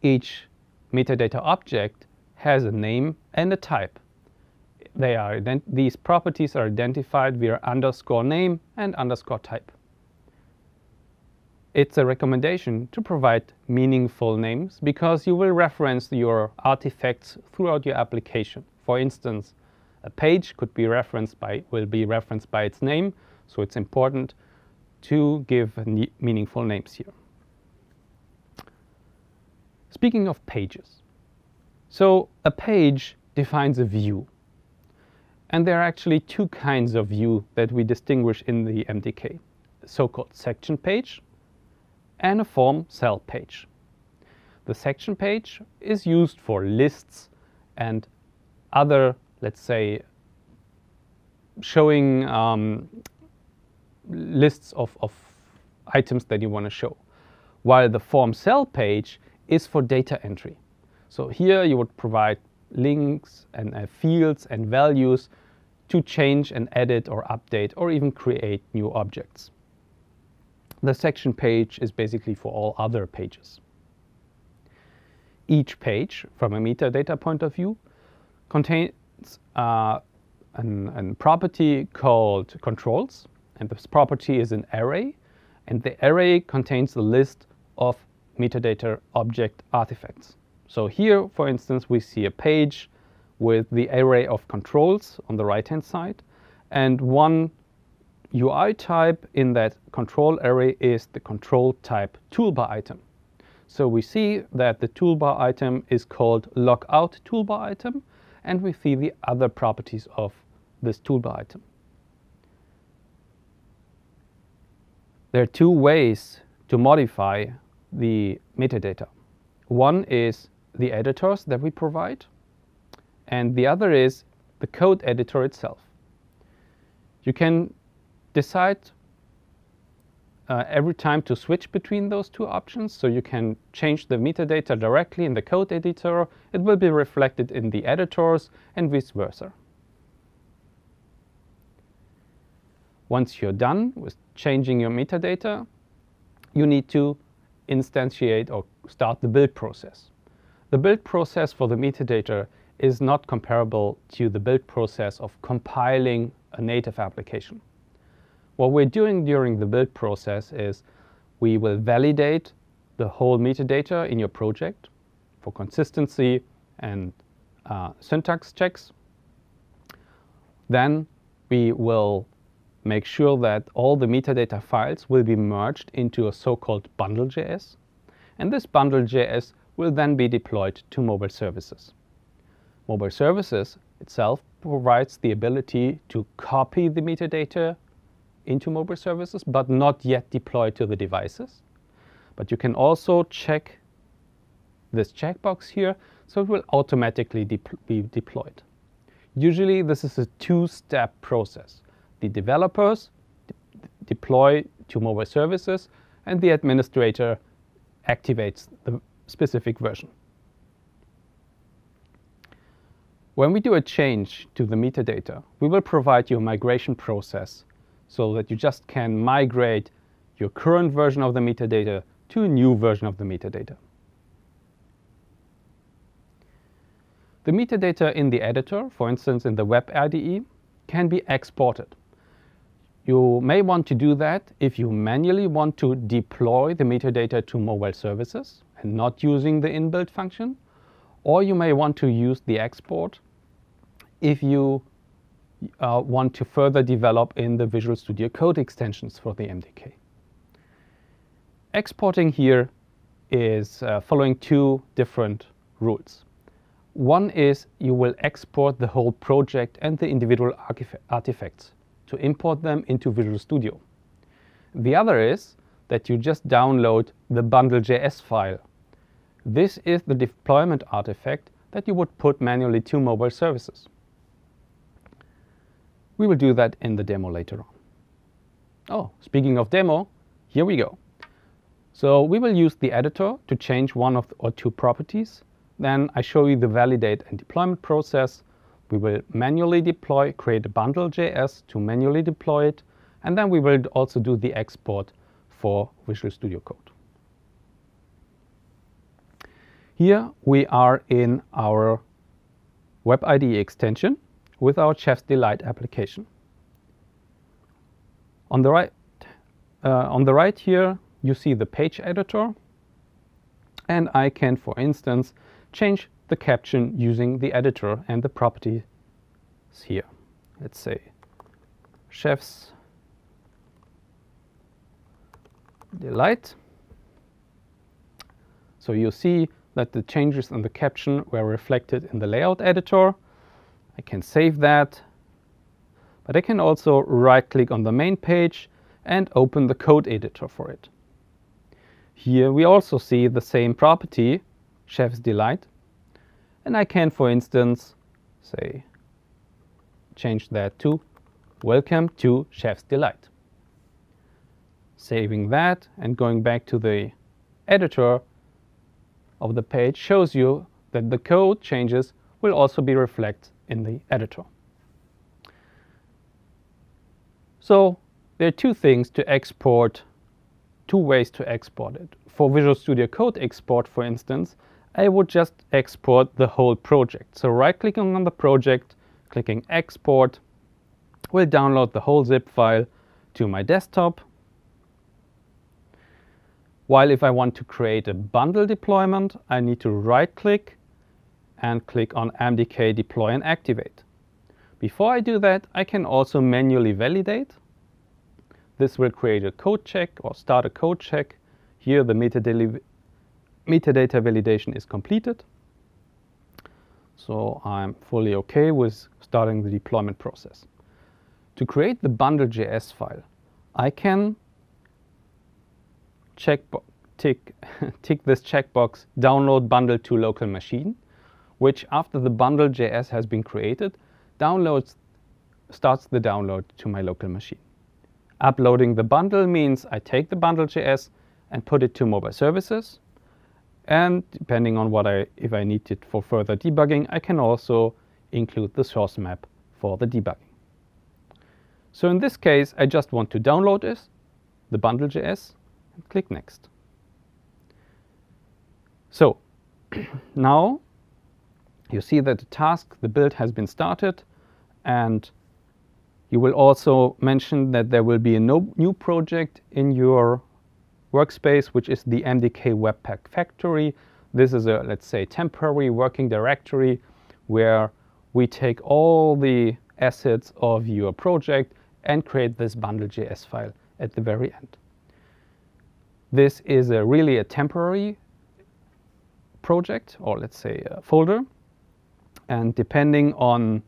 Each metadata object has a name and a type. They are these properties are identified via underscore name and underscore type. It's a recommendation to provide meaningful names because you will reference your artifacts throughout your application. For instance, a page could be referenced by, will be referenced by its name, so it's important to give meaningful names here. Speaking of pages, so a page defines a view. And there are actually two kinds of view that we distinguish in the MDK, so-called section page and a form cell page. The section page is used for lists and other, let's say, showing um, lists of, of items that you want to show, while the form cell page is for data entry. So here you would provide links and uh, fields and values to change and edit or update or even create new objects. The section page is basically for all other pages. Each page, from a metadata point of view, contains uh, an, an property called controls, and this property is an array, and the array contains a list of metadata object artifacts. So here, for instance, we see a page with the array of controls on the right-hand side. And one UI type in that control array is the control type toolbar item. So we see that the toolbar item is called logout toolbar item, and we see the other properties of this toolbar item. There are two ways to modify the metadata. One is the editors that we provide, and the other is the code editor itself. You can decide uh, every time to switch between those two options. So you can change the metadata directly in the code editor. It will be reflected in the editors and vice versa. Once you're done with changing your metadata, you need to instantiate or start the build process. The build process for the metadata is not comparable to the build process of compiling a native application. What we're doing during the build process is we will validate the whole metadata in your project for consistency and uh, syntax checks. Then we will make sure that all the metadata files will be merged into a so-called bundle.js. And this bundle.js will then be deployed to mobile services. Mobile services itself provides the ability to copy the metadata into mobile services, but not yet deployed to the devices. But you can also check this checkbox here, so it will automatically de be deployed. Usually this is a two-step process. The developers de deploy to mobile services and the administrator activates the specific version. When we do a change to the metadata, we will provide you a migration process so that you just can migrate your current version of the metadata to a new version of the metadata. The metadata in the editor, for instance in the web IDE, can be exported. You may want to do that if you manually want to deploy the metadata to mobile services and not using the inbuilt function, or you may want to use the export if you uh, want to further develop in the Visual Studio Code extensions for the MDK. Exporting here is uh, following two different rules. One is you will export the whole project and the individual artifacts to import them into Visual Studio. The other is that you just download the bundle.js file. This is the deployment artifact that you would put manually to mobile services. We will do that in the demo later on. Oh, speaking of demo, here we go. So we will use the editor to change one of the, or two properties. Then I show you the validate and deployment process. We will manually deploy, create a bundle.js to manually deploy it. And then we will also do the export for Visual Studio Code. Here we are in our Web IDE extension with our Chef's Delight application. On the right, uh, on the right here, you see the page editor. And I can, for instance, change the caption using the editor and the properties here. Let's say Chef's Delight. So you see that the changes in the caption were reflected in the layout editor. I can save that. But I can also right click on the main page and open the code editor for it. Here we also see the same property, Chef's Delight. And I can, for instance, say, change that to Welcome to Chef's Delight. Saving that and going back to the editor of the page shows you that the code changes will also be reflected in the editor. So there are two things to export, two ways to export it. For Visual Studio Code export, for instance, I would just export the whole project. So right-clicking on the project, clicking Export, will download the whole zip file to my desktop. While if I want to create a bundle deployment, I need to right click and click on MDK deploy and activate. Before I do that, I can also manually validate. This will create a code check or start a code check. Here the metadata, validation is completed. So I'm fully okay with starting the deployment process. To create the bundle.js file, I can check tick, tick this checkbox, download bundle to local machine, which after the bundle.js has been created, downloads, starts the download to my local machine. Uploading the bundle means I take the bundle.js and put it to mobile services. And depending on what I, if I need it for further debugging, I can also include the source map for the debugging. So in this case, I just want to download this, the bundle.js, and click Next. So now you see that the task, the build has been started, and you will also mention that there will be a no, new project in your workspace, which is the MDK Webpack Factory. This is a, let's say, temporary working directory where we take all the assets of your project and create this bundle.js file at the very end. This is a really a temporary project, or let's say a folder. And depending on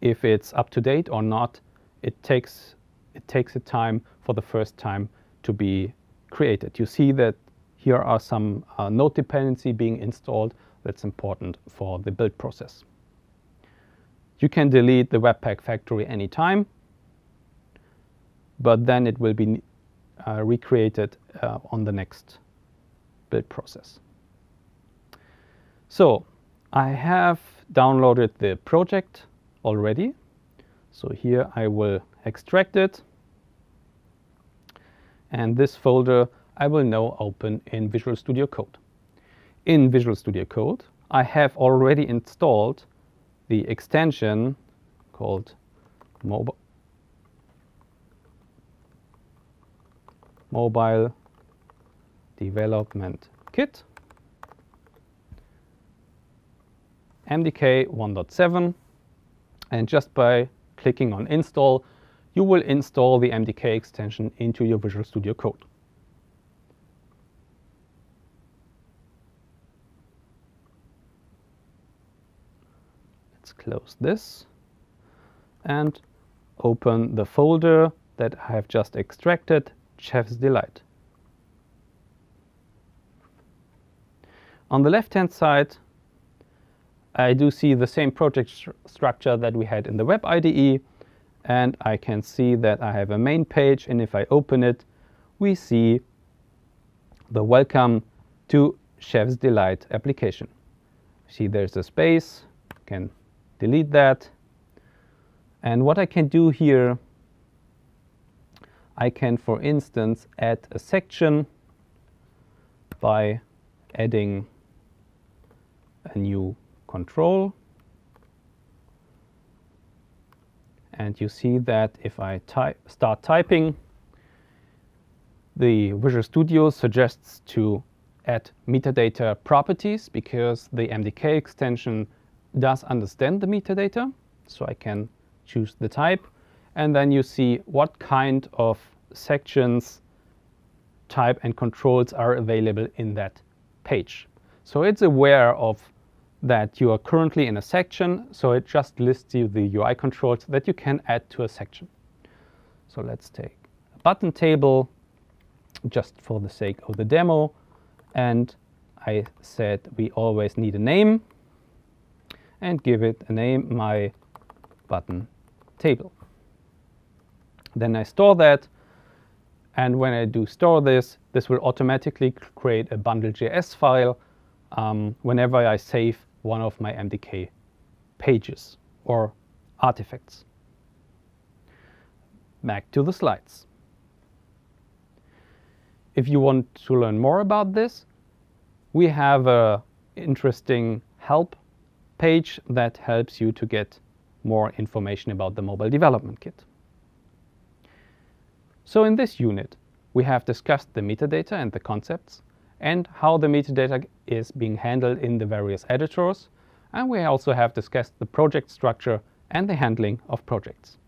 if it's up to date or not, it takes, it takes a time for the first time to be created. You see that here are some uh, node dependency being installed that's important for the build process. You can delete the Webpack factory anytime, but then it will be uh, recreated uh, on the next build process. So I have downloaded the project already. So here I will extract it. And this folder I will now open in Visual Studio Code. In Visual Studio Code, I have already installed the extension called mobile mobile development kit MDK 1.7 and just by clicking on install you will install the MDK extension into your Visual Studio Code. Let's close this and open the folder that I have just extracted chef's delight. On the left-hand side, I do see the same project st structure that we had in the web IDE, and I can see that I have a main page, and if I open it, we see the welcome to Chef's Delight application. See there's a space, can delete that. And what I can do here I can, for instance, add a section by adding a new control. And you see that if I start typing, the Visual Studio suggests to add metadata properties because the MDK extension does understand the metadata. So I can choose the type and then you see what kind of sections, type, and controls are available in that page. So it's aware of that you are currently in a section, so it just lists you the UI controls that you can add to a section. So let's take a button table just for the sake of the demo. And I said we always need a name and give it a name, my button table. Then I store that. And when I do store this, this will automatically create a bundle.js file um, whenever I save one of my MDK pages or artifacts. Back to the slides. If you want to learn more about this, we have a interesting help page that helps you to get more information about the mobile development kit. So in this unit, we have discussed the metadata and the concepts and how the metadata is being handled in the various editors. And we also have discussed the project structure and the handling of projects.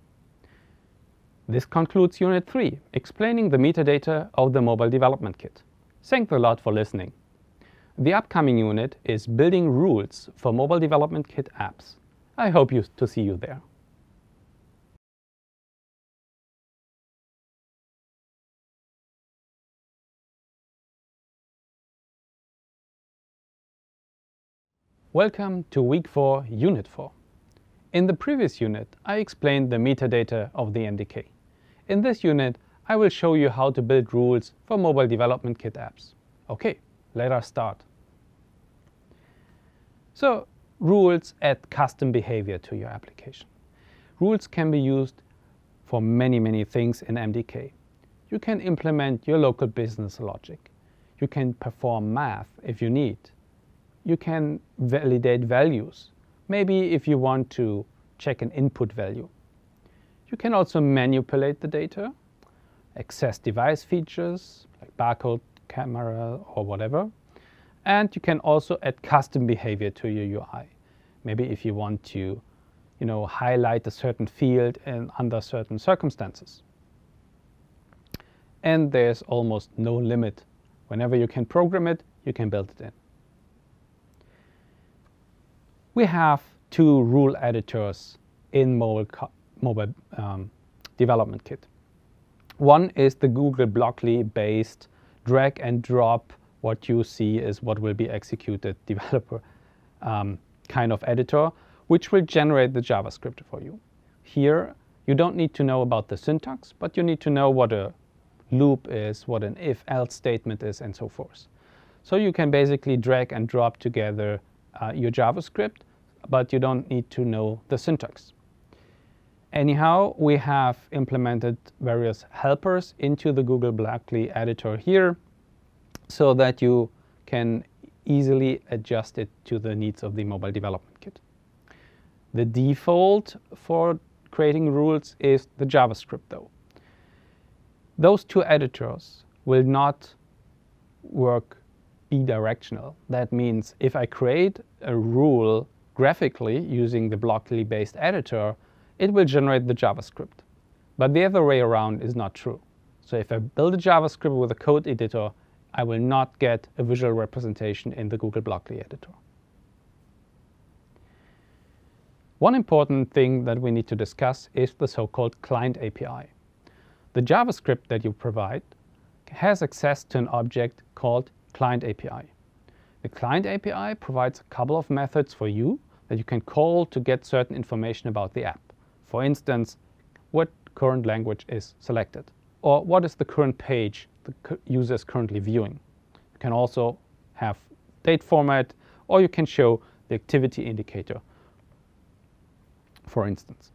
This concludes Unit 3, explaining the metadata of the Mobile Development Kit. Thanks a lot for listening. The upcoming unit is Building Rules for Mobile Development Kit Apps. I hope you, to see you there. Welcome to Week 4, Unit 4. In the previous unit, I explained the metadata of the MDK. In this unit, I will show you how to build rules for mobile development kit apps. Okay, let us start. So, rules add custom behavior to your application. Rules can be used for many, many things in MDK. You can implement your local business logic. You can perform math if you need you can validate values. Maybe if you want to check an input value. You can also manipulate the data, access device features like barcode, camera or whatever. And you can also add custom behavior to your UI. Maybe if you want to you know, highlight a certain field in, under certain circumstances. And there's almost no limit. Whenever you can program it, you can build it in we have two rule editors in mobile, mobile um, development kit. One is the Google Blockly based drag and drop what you see is what will be executed developer um, kind of editor, which will generate the JavaScript for you. Here, you don't need to know about the syntax, but you need to know what a loop is, what an if-else statement is, and so forth. So you can basically drag and drop together uh, your JavaScript, but you don't need to know the syntax. Anyhow, we have implemented various helpers into the Google Blockly editor here so that you can easily adjust it to the needs of the mobile development kit. The default for creating rules is the JavaScript though. Those two editors will not work bidirectional. That means if I create a rule graphically using the Blockly based editor, it will generate the JavaScript. But the other way around is not true. So if I build a JavaScript with a code editor, I will not get a visual representation in the Google Blockly editor. One important thing that we need to discuss is the so-called client API. The JavaScript that you provide has access to an object called client API. The client API provides a couple of methods for you that you can call to get certain information about the app. For instance, what current language is selected, or what is the current page the user is currently viewing. You can also have date format, or you can show the activity indicator, for instance.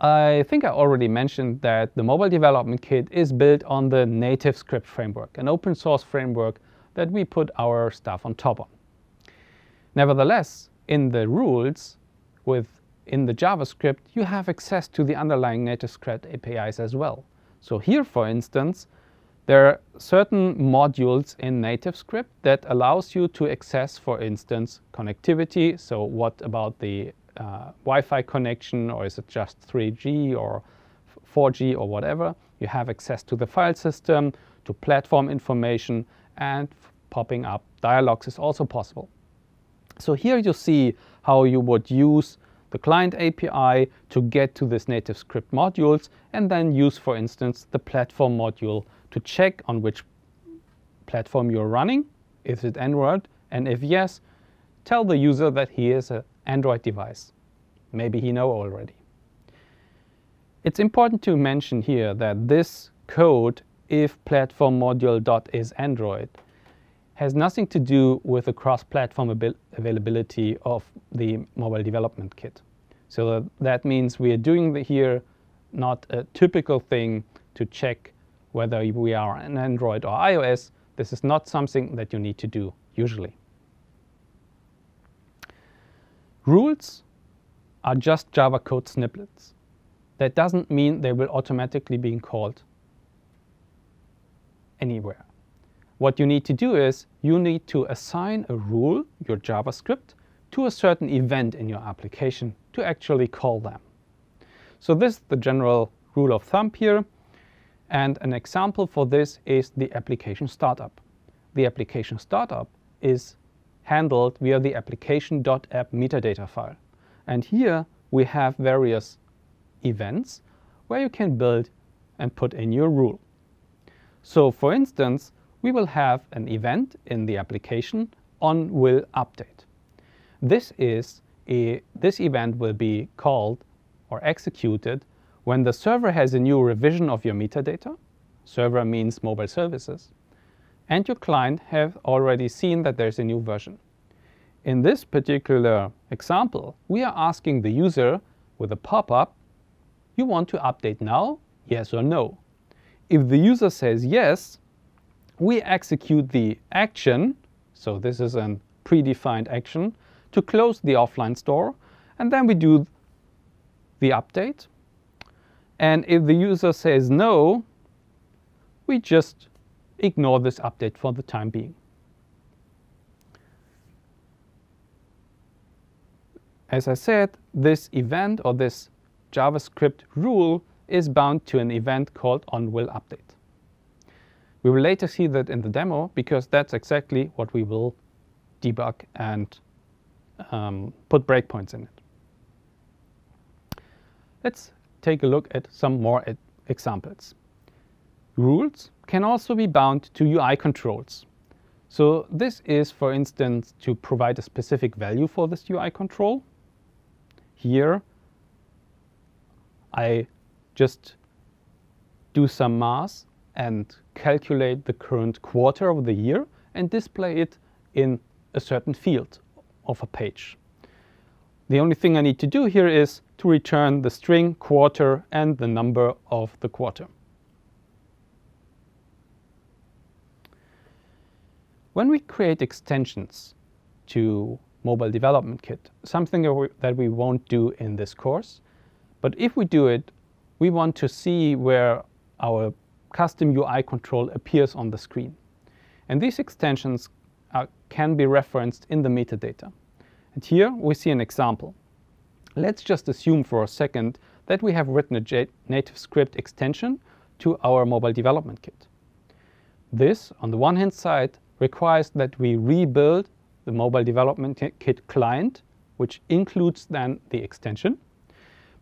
I think I already mentioned that the mobile development kit is built on the NativeScript framework, an open source framework that we put our stuff on top of. Nevertheless, in the rules with in the JavaScript, you have access to the underlying NativeScript APIs as well. So here, for instance, there are certain modules in NativeScript that allows you to access, for instance, connectivity. So what about the uh, Wi-Fi connection, or is it just 3G or 4G or whatever? You have access to the file system, to platform information, and popping up dialogues is also possible. So here you see how you would use the client API to get to this NativeScript modules and then use, for instance, the platform module to check on which platform you're running. Is it Android? And if yes, tell the user that he is an Android device. Maybe he know already. It's important to mention here that this code if platform module dot is Android has nothing to do with the cross-platform availability of the mobile development kit. So that means we are doing here not a typical thing to check whether we are an Android or iOS. This is not something that you need to do usually. Rules are just Java code snippets. That doesn't mean they will automatically be called. anywhere. What you need to do is you need to assign a rule, your JavaScript, to a certain event in your application to actually call them. So this is the general rule of thumb here. And an example for this is the application startup. The application startup is handled via the application.app metadata file. And here we have various events where you can build and put in your rule. So for instance, we will have an event in the application on will update. This is a, this event will be called or executed when the server has a new revision of your metadata. Server means mobile services. And your client have already seen that there's a new version. In this particular example, we are asking the user with a pop-up, you want to update now, yes or no? If the user says yes, we execute the action, so this is a predefined action, to close the offline store, and then we do the update. And if the user says no, we just ignore this update for the time being. As I said, this event or this JavaScript rule is bound to an event called onWillUpdate. We will later see that in the demo because that's exactly what we will debug and um, put breakpoints in it. Let's take a look at some more examples. Rules can also be bound to UI controls. So this is, for instance, to provide a specific value for this UI control. Here, I just do some math and calculate the current quarter of the year and display it in a certain field of a page. The only thing I need to do here is to return the string quarter and the number of the quarter. When we create extensions to Mobile Development Kit, something that we won't do in this course, but if we do it, we want to see where our custom UI control appears on the screen. And these extensions are, can be referenced in the metadata. And here we see an example. Let's just assume for a second that we have written a NativeScript extension to our mobile development kit. This, on the one hand side, requires that we rebuild the mobile development kit client, which includes then the extension.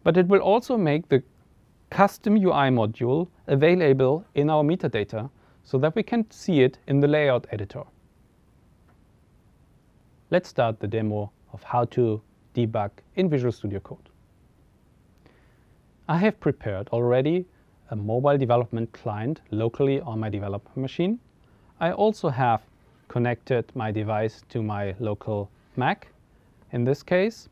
But it will also make the custom UI module available in our metadata so that we can see it in the layout editor. Let's start the demo of how to debug in Visual Studio Code. I have prepared already a mobile development client locally on my developer machine. I also have connected my device to my local Mac in this case.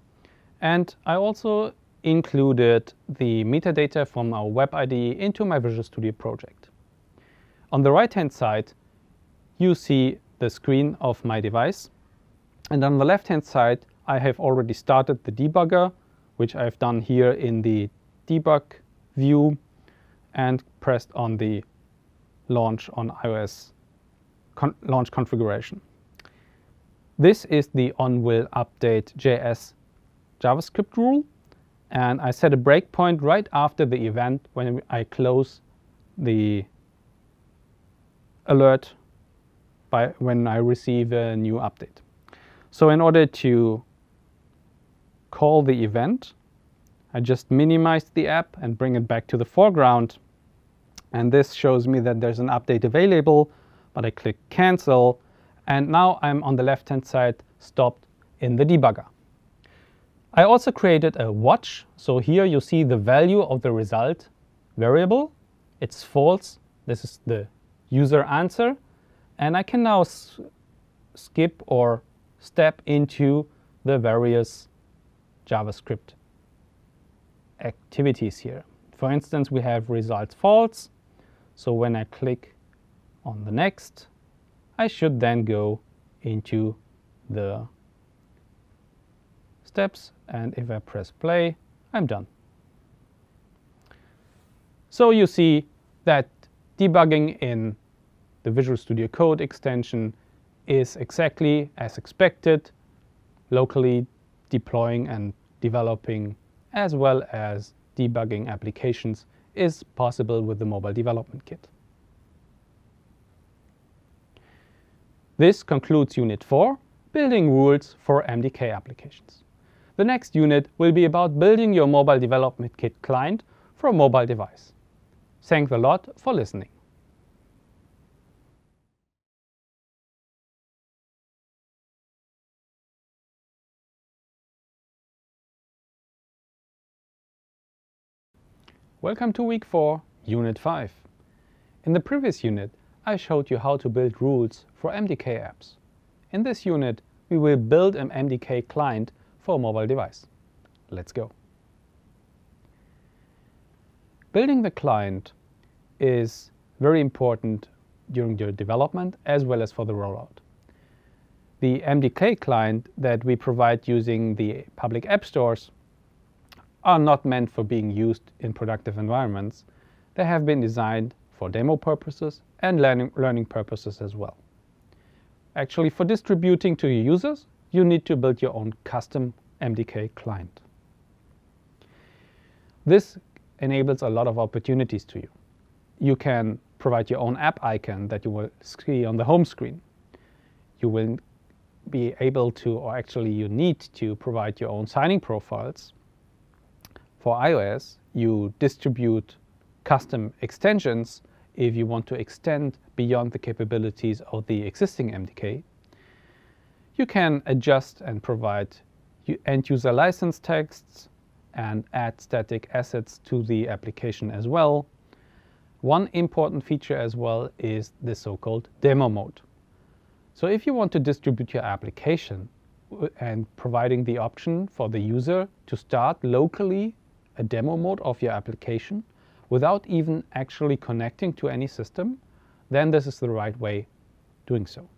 And I also included the metadata from our web IDE into my Visual Studio project. On the right-hand side, you see the screen of my device. And on the left-hand side, I have already started the debugger, which I've done here in the debug view and pressed on the launch on iOS con launch configuration. This is the onWillUpdate JS JavaScript rule. And I set a breakpoint right after the event when I close the alert by when I receive a new update. So in order to call the event, I just minimize the app and bring it back to the foreground. And this shows me that there's an update available, but I click cancel. And now I'm on the left-hand side stopped in the debugger. I also created a watch. So here you see the value of the result variable. It's false. This is the user answer. And I can now skip or step into the various JavaScript activities here. For instance, we have results false. So when I click on the next, I should then go into the steps and if I press play, I'm done. So you see that debugging in the Visual Studio Code extension is exactly as expected, locally deploying and developing as well as debugging applications is possible with the Mobile Development Kit. This concludes Unit 4, Building Rules for MDK Applications. The next unit will be about building your Mobile Development Kit client for a mobile device. Thanks a lot for listening. Welcome to week 4, unit 5. In the previous unit, I showed you how to build rules for MDK apps. In this unit, we will build an MDK client for a mobile device. Let's go. Building the client is very important during your development as well as for the rollout. The MDK client that we provide using the public app stores are not meant for being used in productive environments. They have been designed for demo purposes and learning, learning purposes as well. Actually, for distributing to your users, you need to build your own custom MDK client. This enables a lot of opportunities to you. You can provide your own app icon that you will see on the home screen. You will be able to, or actually you need to provide your own signing profiles for iOS, you distribute custom extensions if you want to extend beyond the capabilities of the existing MDK. You can adjust and provide end-user license texts and add static assets to the application as well. One important feature as well is the so-called demo mode. So if you want to distribute your application and providing the option for the user to start locally a demo mode of your application without even actually connecting to any system, then this is the right way doing so.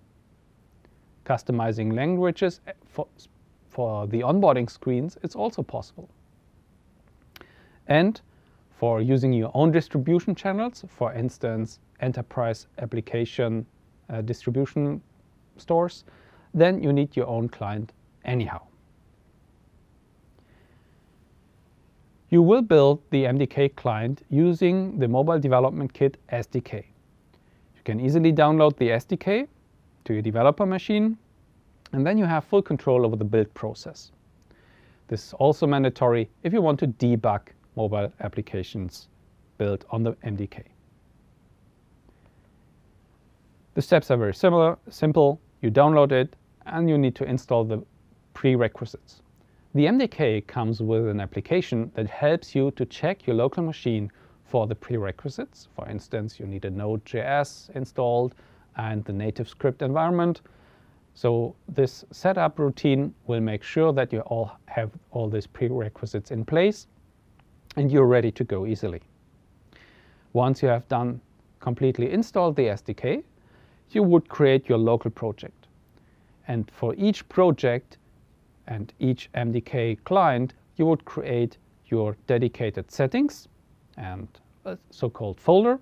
Customizing languages eh, for, for the onboarding screens, is also possible. And for using your own distribution channels, for instance, enterprise application uh, distribution stores, then you need your own client anyhow. You will build the MDK client using the Mobile Development Kit SDK. You can easily download the SDK to your developer machine, and then you have full control over the build process. This is also mandatory if you want to debug mobile applications built on the MDK. The steps are very similar, simple. You download it and you need to install the prerequisites. The MDK comes with an application that helps you to check your local machine for the prerequisites. For instance, you need a Node.js installed and the NativeScript environment. So this setup routine will make sure that you all have all these prerequisites in place and you're ready to go easily. Once you have done completely installed the SDK, you would create your local project. And for each project, and each MDK client, you would create your dedicated settings and a so-called folder.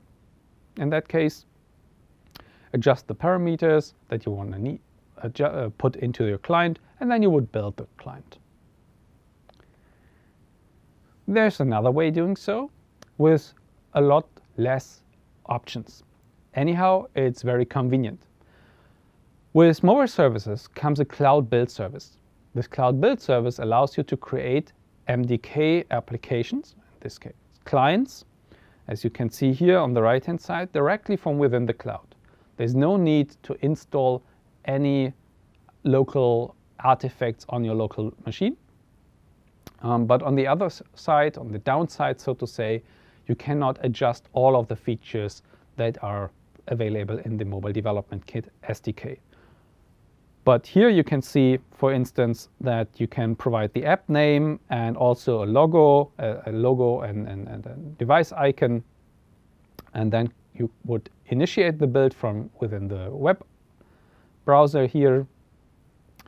In that case, adjust the parameters that you want to need, uh, put into your client, and then you would build the client. There's another way doing so with a lot less options. Anyhow, it's very convenient. With mobile services comes a cloud build service. This cloud build service allows you to create MDK applications, in this case clients, as you can see here on the right hand side, directly from within the cloud. There's no need to install any local artifacts on your local machine. Um, but on the other side, on the downside, so to say, you cannot adjust all of the features that are available in the Mobile Development Kit SDK. But here you can see, for instance, that you can provide the app name and also a logo, a, a logo and, and, and, a device icon. And then you would initiate the build from within the web browser here.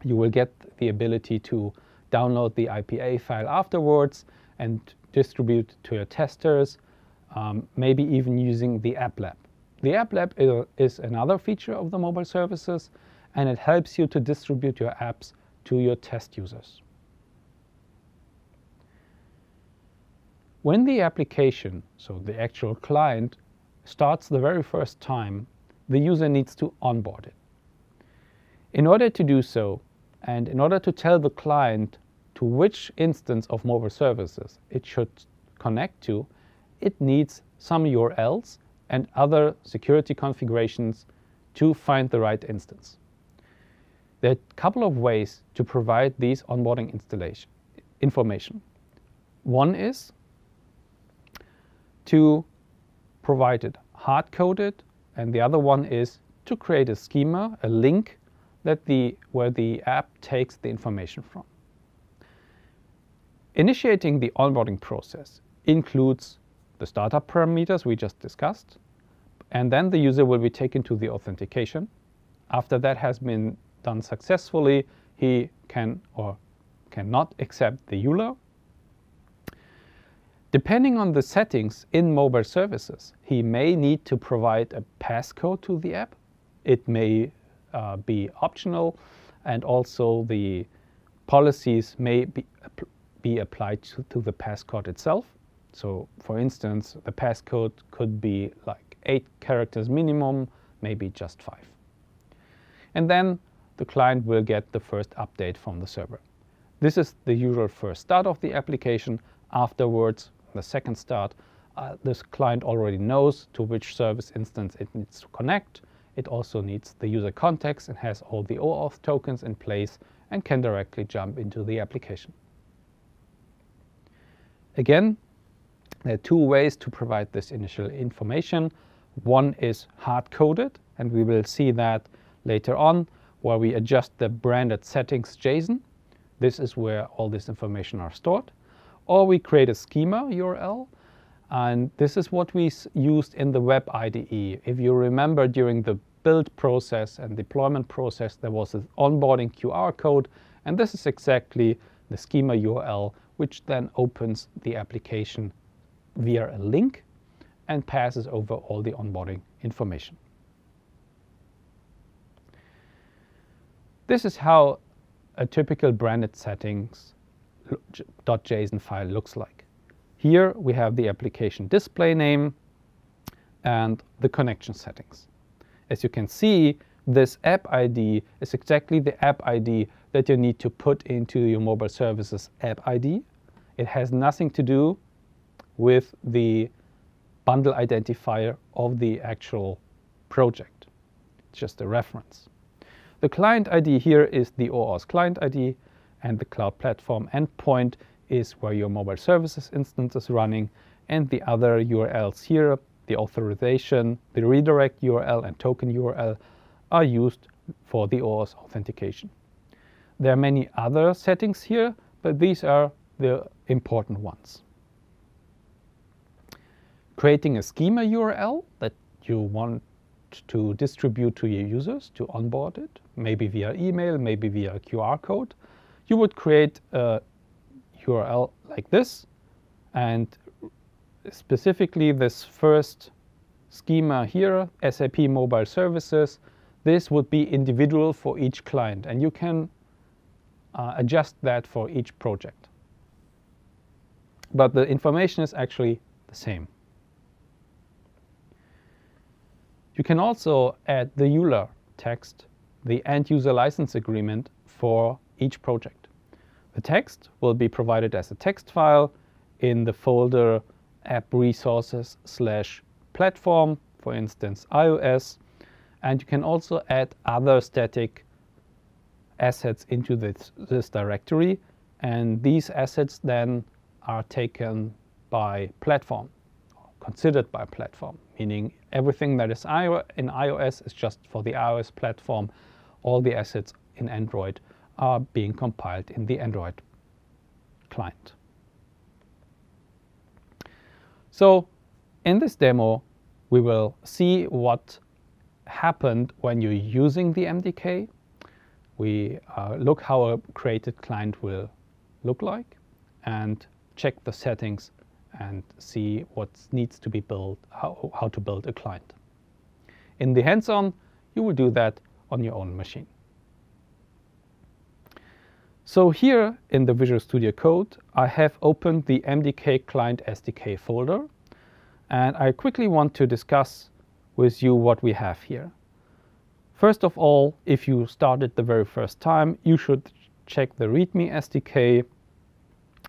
You will get the ability to download the IPA file afterwards and distribute to your testers, um, maybe even using the app lab. The App Lab is another feature of the mobile services and it helps you to distribute your apps to your test users. When the application, so the actual client, starts the very first time, the user needs to onboard it. In order to do so, and in order to tell the client to which instance of mobile services it should connect to, it needs some URLs and other security configurations to find the right instance. There are a couple of ways to provide these onboarding installation information. One is to provide it hard-coded, and the other one is to create a schema, a link that the, where the app takes the information from. Initiating the onboarding process includes the startup parameters we just discussed, and then the user will be taken to the authentication. After that has been done successfully, he can or cannot accept the EULA Depending on the settings in mobile services, he may need to provide a passcode to the app. It may uh, be optional and also the policies may be, be applied to, to the passcode itself. So for instance, the passcode could be like eight characters minimum, maybe just five. And then the client will get the first update from the server. This is the usual first start of the application. Afterwards, the second start, uh, this client already knows to which service instance it needs to connect. It also needs the user context and has all the OAuth tokens in place and can directly jump into the application. Again, there are two ways to provide this initial information. One is hard-coded, and we will see that later on, where we adjust the branded settings JSON. This is where all this information are stored or we create a schema URL. And this is what we used in the web IDE. If you remember during the build process and deployment process, there was an onboarding QR code. And this is exactly the schema URL, which then opens the application via a link and passes over all the onboarding information. This is how a typical branded settings.json file looks like. Here we have the application display name and the connection settings. As you can see, this app ID is exactly the app ID that you need to put into your mobile services app ID. It has nothing to do with the bundle identifier of the actual project. It's just a reference. The client ID here is the OAuth client ID and the cloud platform endpoint is where your mobile services instance is running and the other URLs here, the authorization, the redirect URL and token URL are used for the OAuth authentication. There are many other settings here, but these are the important ones. Creating a schema URL that you want to distribute to your users to onboard it, maybe via email, maybe via QR code you would create a URL like this and specifically this first schema here, SAP Mobile Services, this would be individual for each client and you can uh, adjust that for each project. But the information is actually the same. You can also add the EULA text, the end user license agreement for each project. The text will be provided as a text file in the folder app resources slash platform, for instance iOS, and you can also add other static assets into this, this directory and these assets then are taken by platform, considered by platform, meaning everything that is in iOS is just for the iOS platform, all the assets in Android are being compiled in the Android client. So in this demo, we will see what happened when you're using the MDK. We uh, look how a created client will look like and check the settings and see what needs to be built, how, how to build a client. In the hands-on, you will do that on your own machine. So here in the Visual Studio Code, I have opened the MDK Client SDK folder, and I quickly want to discuss with you what we have here. First of all, if you started the very first time, you should check the README SDK,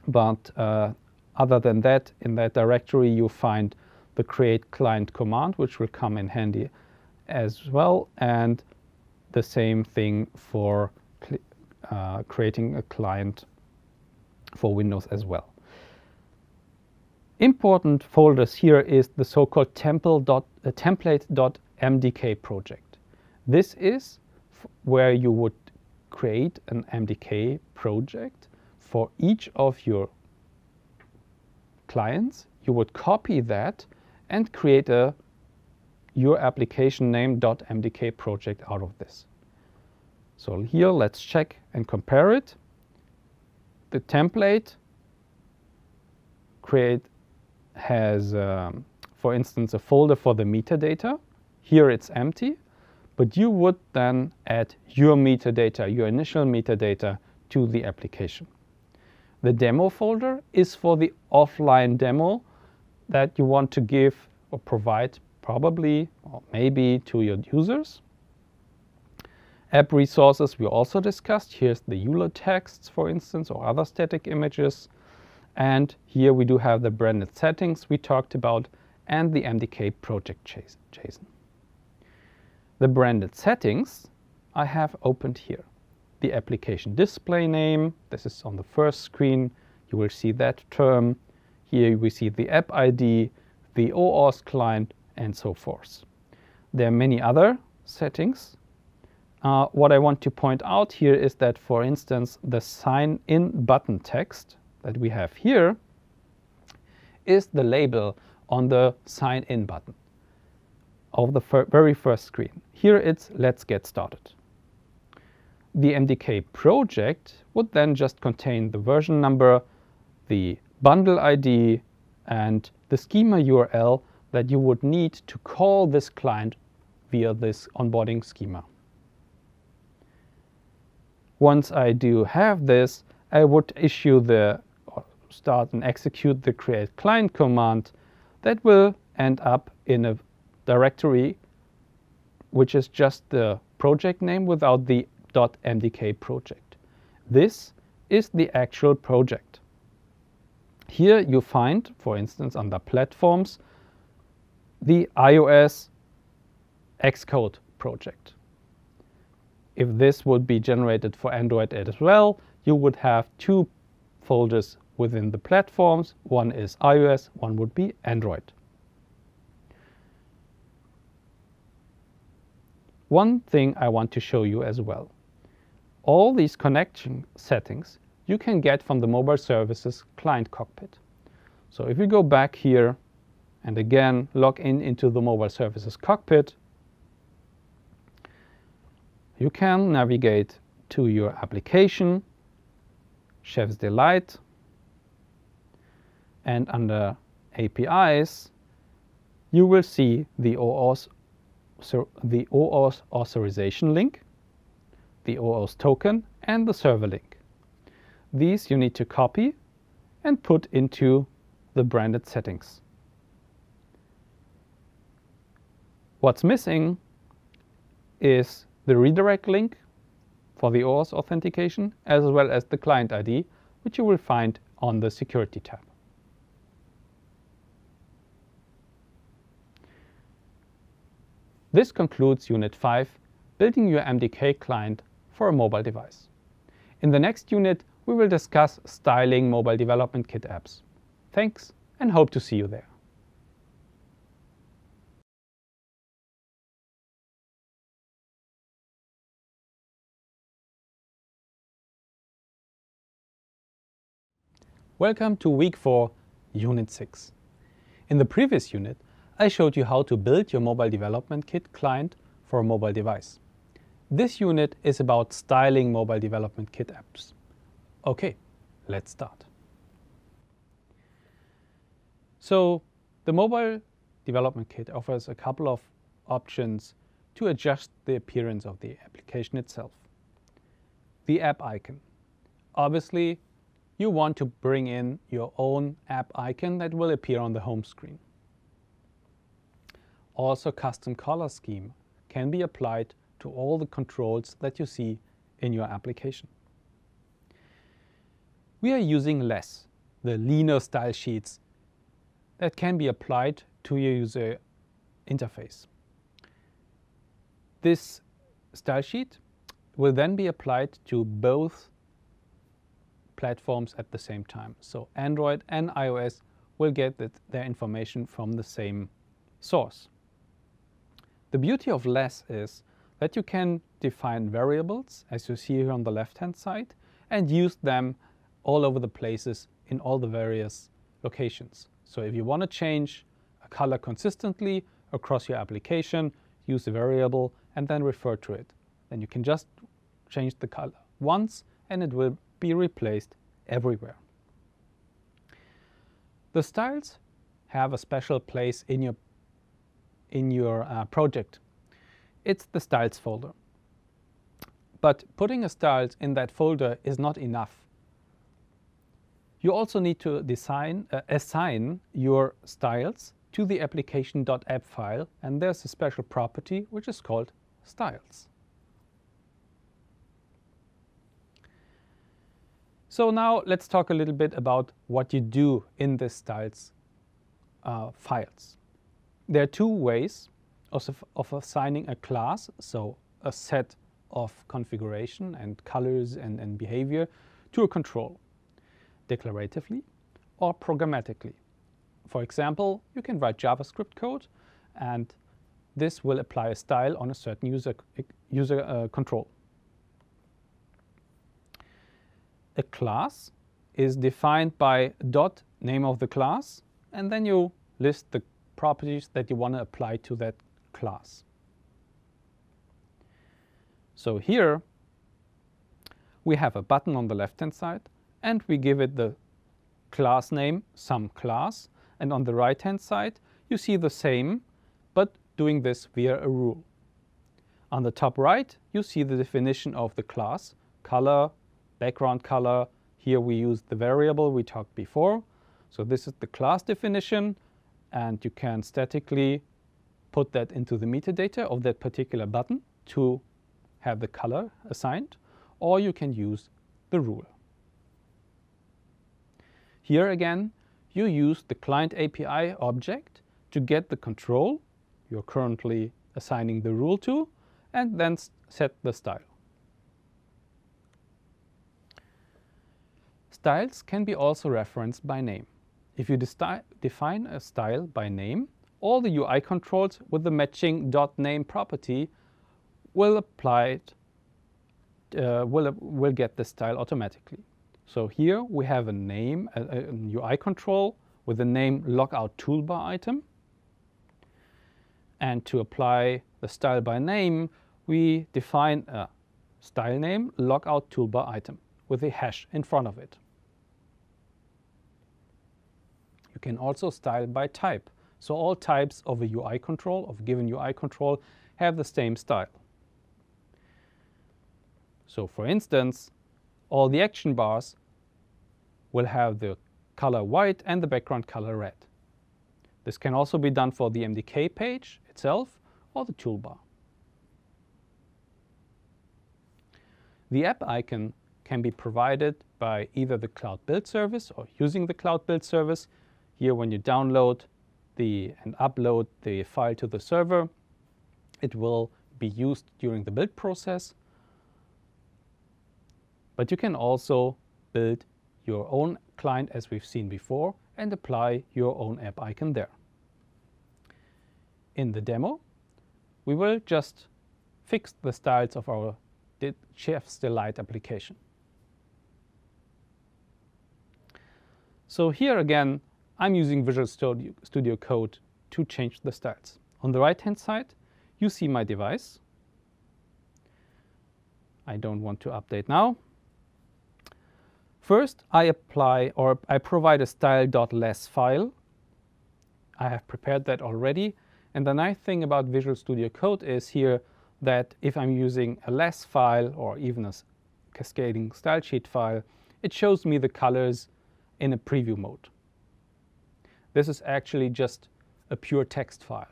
but uh, other than that, in that directory you find the create client command, which will come in handy as well, and the same thing for uh, creating a client for Windows as well. Important folders here is the so-called uh, template.mdk project. This is where you would create an MDK project for each of your clients. You would copy that and create a your application name .mdk project out of this. So here let's check and compare it. The template create has, um, for instance, a folder for the metadata. Here it's empty, but you would then add your metadata, your initial metadata to the application. The demo folder is for the offline demo that you want to give or provide probably or maybe to your users. App resources we also discussed. Here's the EULA texts, for instance, or other static images. And here we do have the branded settings we talked about and the MDK project JSON. The branded settings I have opened here. The application display name, this is on the first screen. You will see that term. Here we see the app ID, the OAuth client, and so forth. There are many other settings uh, what I want to point out here is that, for instance, the sign in button text that we have here is the label on the sign in button of the fir very first screen. Here it's let's get started. The MDK project would then just contain the version number, the bundle ID, and the schema URL that you would need to call this client via this onboarding schema. Once I do have this, I would issue the start and execute the create client command that will end up in a directory which is just the project name without the .mdk project. This is the actual project. Here you find, for instance, under platforms, the iOS Xcode project. If this would be generated for Android as well, you would have two folders within the platforms. One is iOS, one would be Android. One thing I want to show you as well. All these connection settings you can get from the mobile services client cockpit. So if we go back here and again log in into the mobile services cockpit, you can navigate to your application, Chef's Delight, and under APIs, you will see the OAuth, the OAuth authorization link, the OAuth token, and the server link. These you need to copy and put into the branded settings. What's missing is the redirect link for the OAuth authentication, as well as the client ID, which you will find on the Security tab. This concludes Unit 5, Building your MDK client for a mobile device. In the next unit, we will discuss styling Mobile Development Kit apps. Thanks and hope to see you there. Welcome to week 4, unit 6. In the previous unit, I showed you how to build your mobile development kit client for a mobile device. This unit is about styling mobile development kit apps. Okay, let's start. So the mobile development kit offers a couple of options to adjust the appearance of the application itself. The app icon. Obviously, you want to bring in your own app icon that will appear on the home screen. Also, custom color scheme can be applied to all the controls that you see in your application. We are using less, the leaner style sheets that can be applied to your user interface. This style sheet will then be applied to both platforms at the same time. So Android and iOS will get their information from the same source. The beauty of less is that you can define variables, as you see here on the left-hand side, and use them all over the places in all the various locations. So if you want to change a color consistently across your application, use a variable and then refer to it. Then you can just change the color once and it will be replaced everywhere. The styles have a special place in your, in your uh, project. It's the styles folder. But putting a styles in that folder is not enough. You also need to design, uh, assign your styles to the application.app file and there's a special property which is called styles. So now let's talk a little bit about what you do in the styles uh, files. There are two ways of, of assigning a class, so a set of configuration and colors and, and behavior to a control, declaratively or programmatically. For example, you can write JavaScript code and this will apply a style on a certain user, user uh, control. a class is defined by dot name of the class, and then you list the properties that you want to apply to that class. So here we have a button on the left-hand side, and we give it the class name, some class, and on the right-hand side you see the same, but doing this via a rule. On the top right, you see the definition of the class, color, background color. Here we use the variable we talked before. So this is the class definition and you can statically put that into the metadata of that particular button to have the color assigned or you can use the rule. Here again you use the client API object to get the control you're currently assigning the rule to and then set the style. Styles can be also referenced by name. If you define a style by name, all the UI controls with the matching .name property will apply it, uh, will, will get the style automatically. So here we have a name, a, a UI control with the name logout toolbar item. And to apply the style by name, we define a style name logout toolbar item with a hash in front of it. You can also style by type. So all types of a UI control, of given UI control, have the same style. So for instance, all the action bars will have the color white and the background color red. This can also be done for the MDK page itself or the toolbar. The app icon can be provided by either the Cloud Build service or using the Cloud Build service here when you download the and upload the file to the server, it will be used during the build process. But you can also build your own client as we've seen before and apply your own app icon there. In the demo, we will just fix the styles of our Chef's Delight application. So here again, I'm using Visual Studio, Studio Code to change the styles. On the right hand side, you see my device. I don't want to update now. First, I apply or I provide a style.less file. I have prepared that already. And the nice thing about Visual Studio Code is here that if I'm using a less file or even a cascading style sheet file, it shows me the colors in a preview mode. This is actually just a pure text file.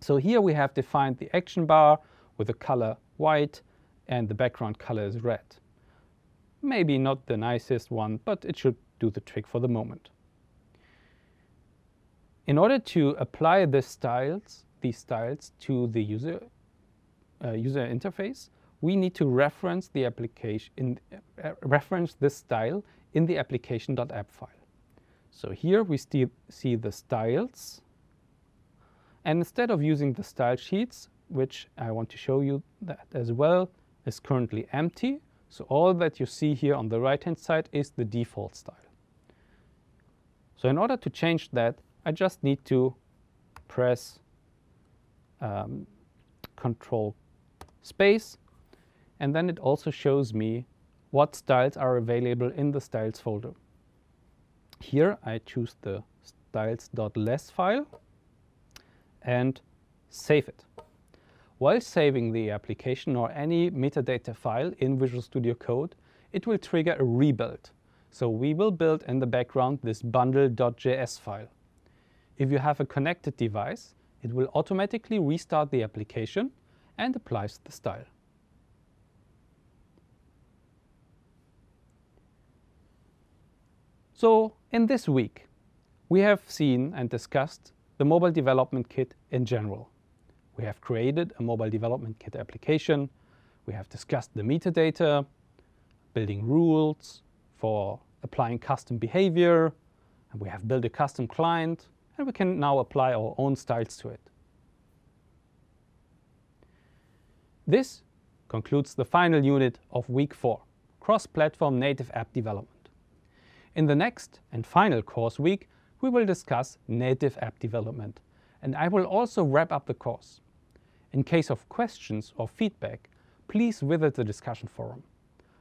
So here we have defined the action bar with the color white and the background color is red. Maybe not the nicest one, but it should do the trick for the moment. In order to apply the styles, these styles to the user, uh, user interface, we need to reference the application in, uh, reference this style in the application.app file. So here we still see the styles. And instead of using the style sheets, which I want to show you that as well, is currently empty. So all that you see here on the right-hand side is the default style. So in order to change that, I just need to press um, Control space, and then it also shows me what styles are available in the styles folder. Here I choose the styles.less file and save it. While saving the application or any metadata file in Visual Studio Code, it will trigger a rebuild. So we will build in the background this bundle.js file. If you have a connected device, it will automatically restart the application and applies the style. So in this week, we have seen and discussed the mobile development kit in general. We have created a mobile development kit application. We have discussed the metadata, building rules for applying custom behavior, and we have built a custom client, and we can now apply our own styles to it. This concludes the final unit of week 4, cross-platform native app development. In the next and final course week, we will discuss native app development, and I will also wrap up the course. In case of questions or feedback, please visit the discussion forum.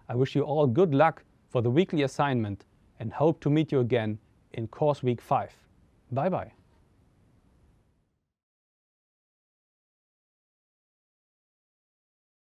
I wish you all good luck for the weekly assignment and hope to meet you again in course week 5. Bye bye.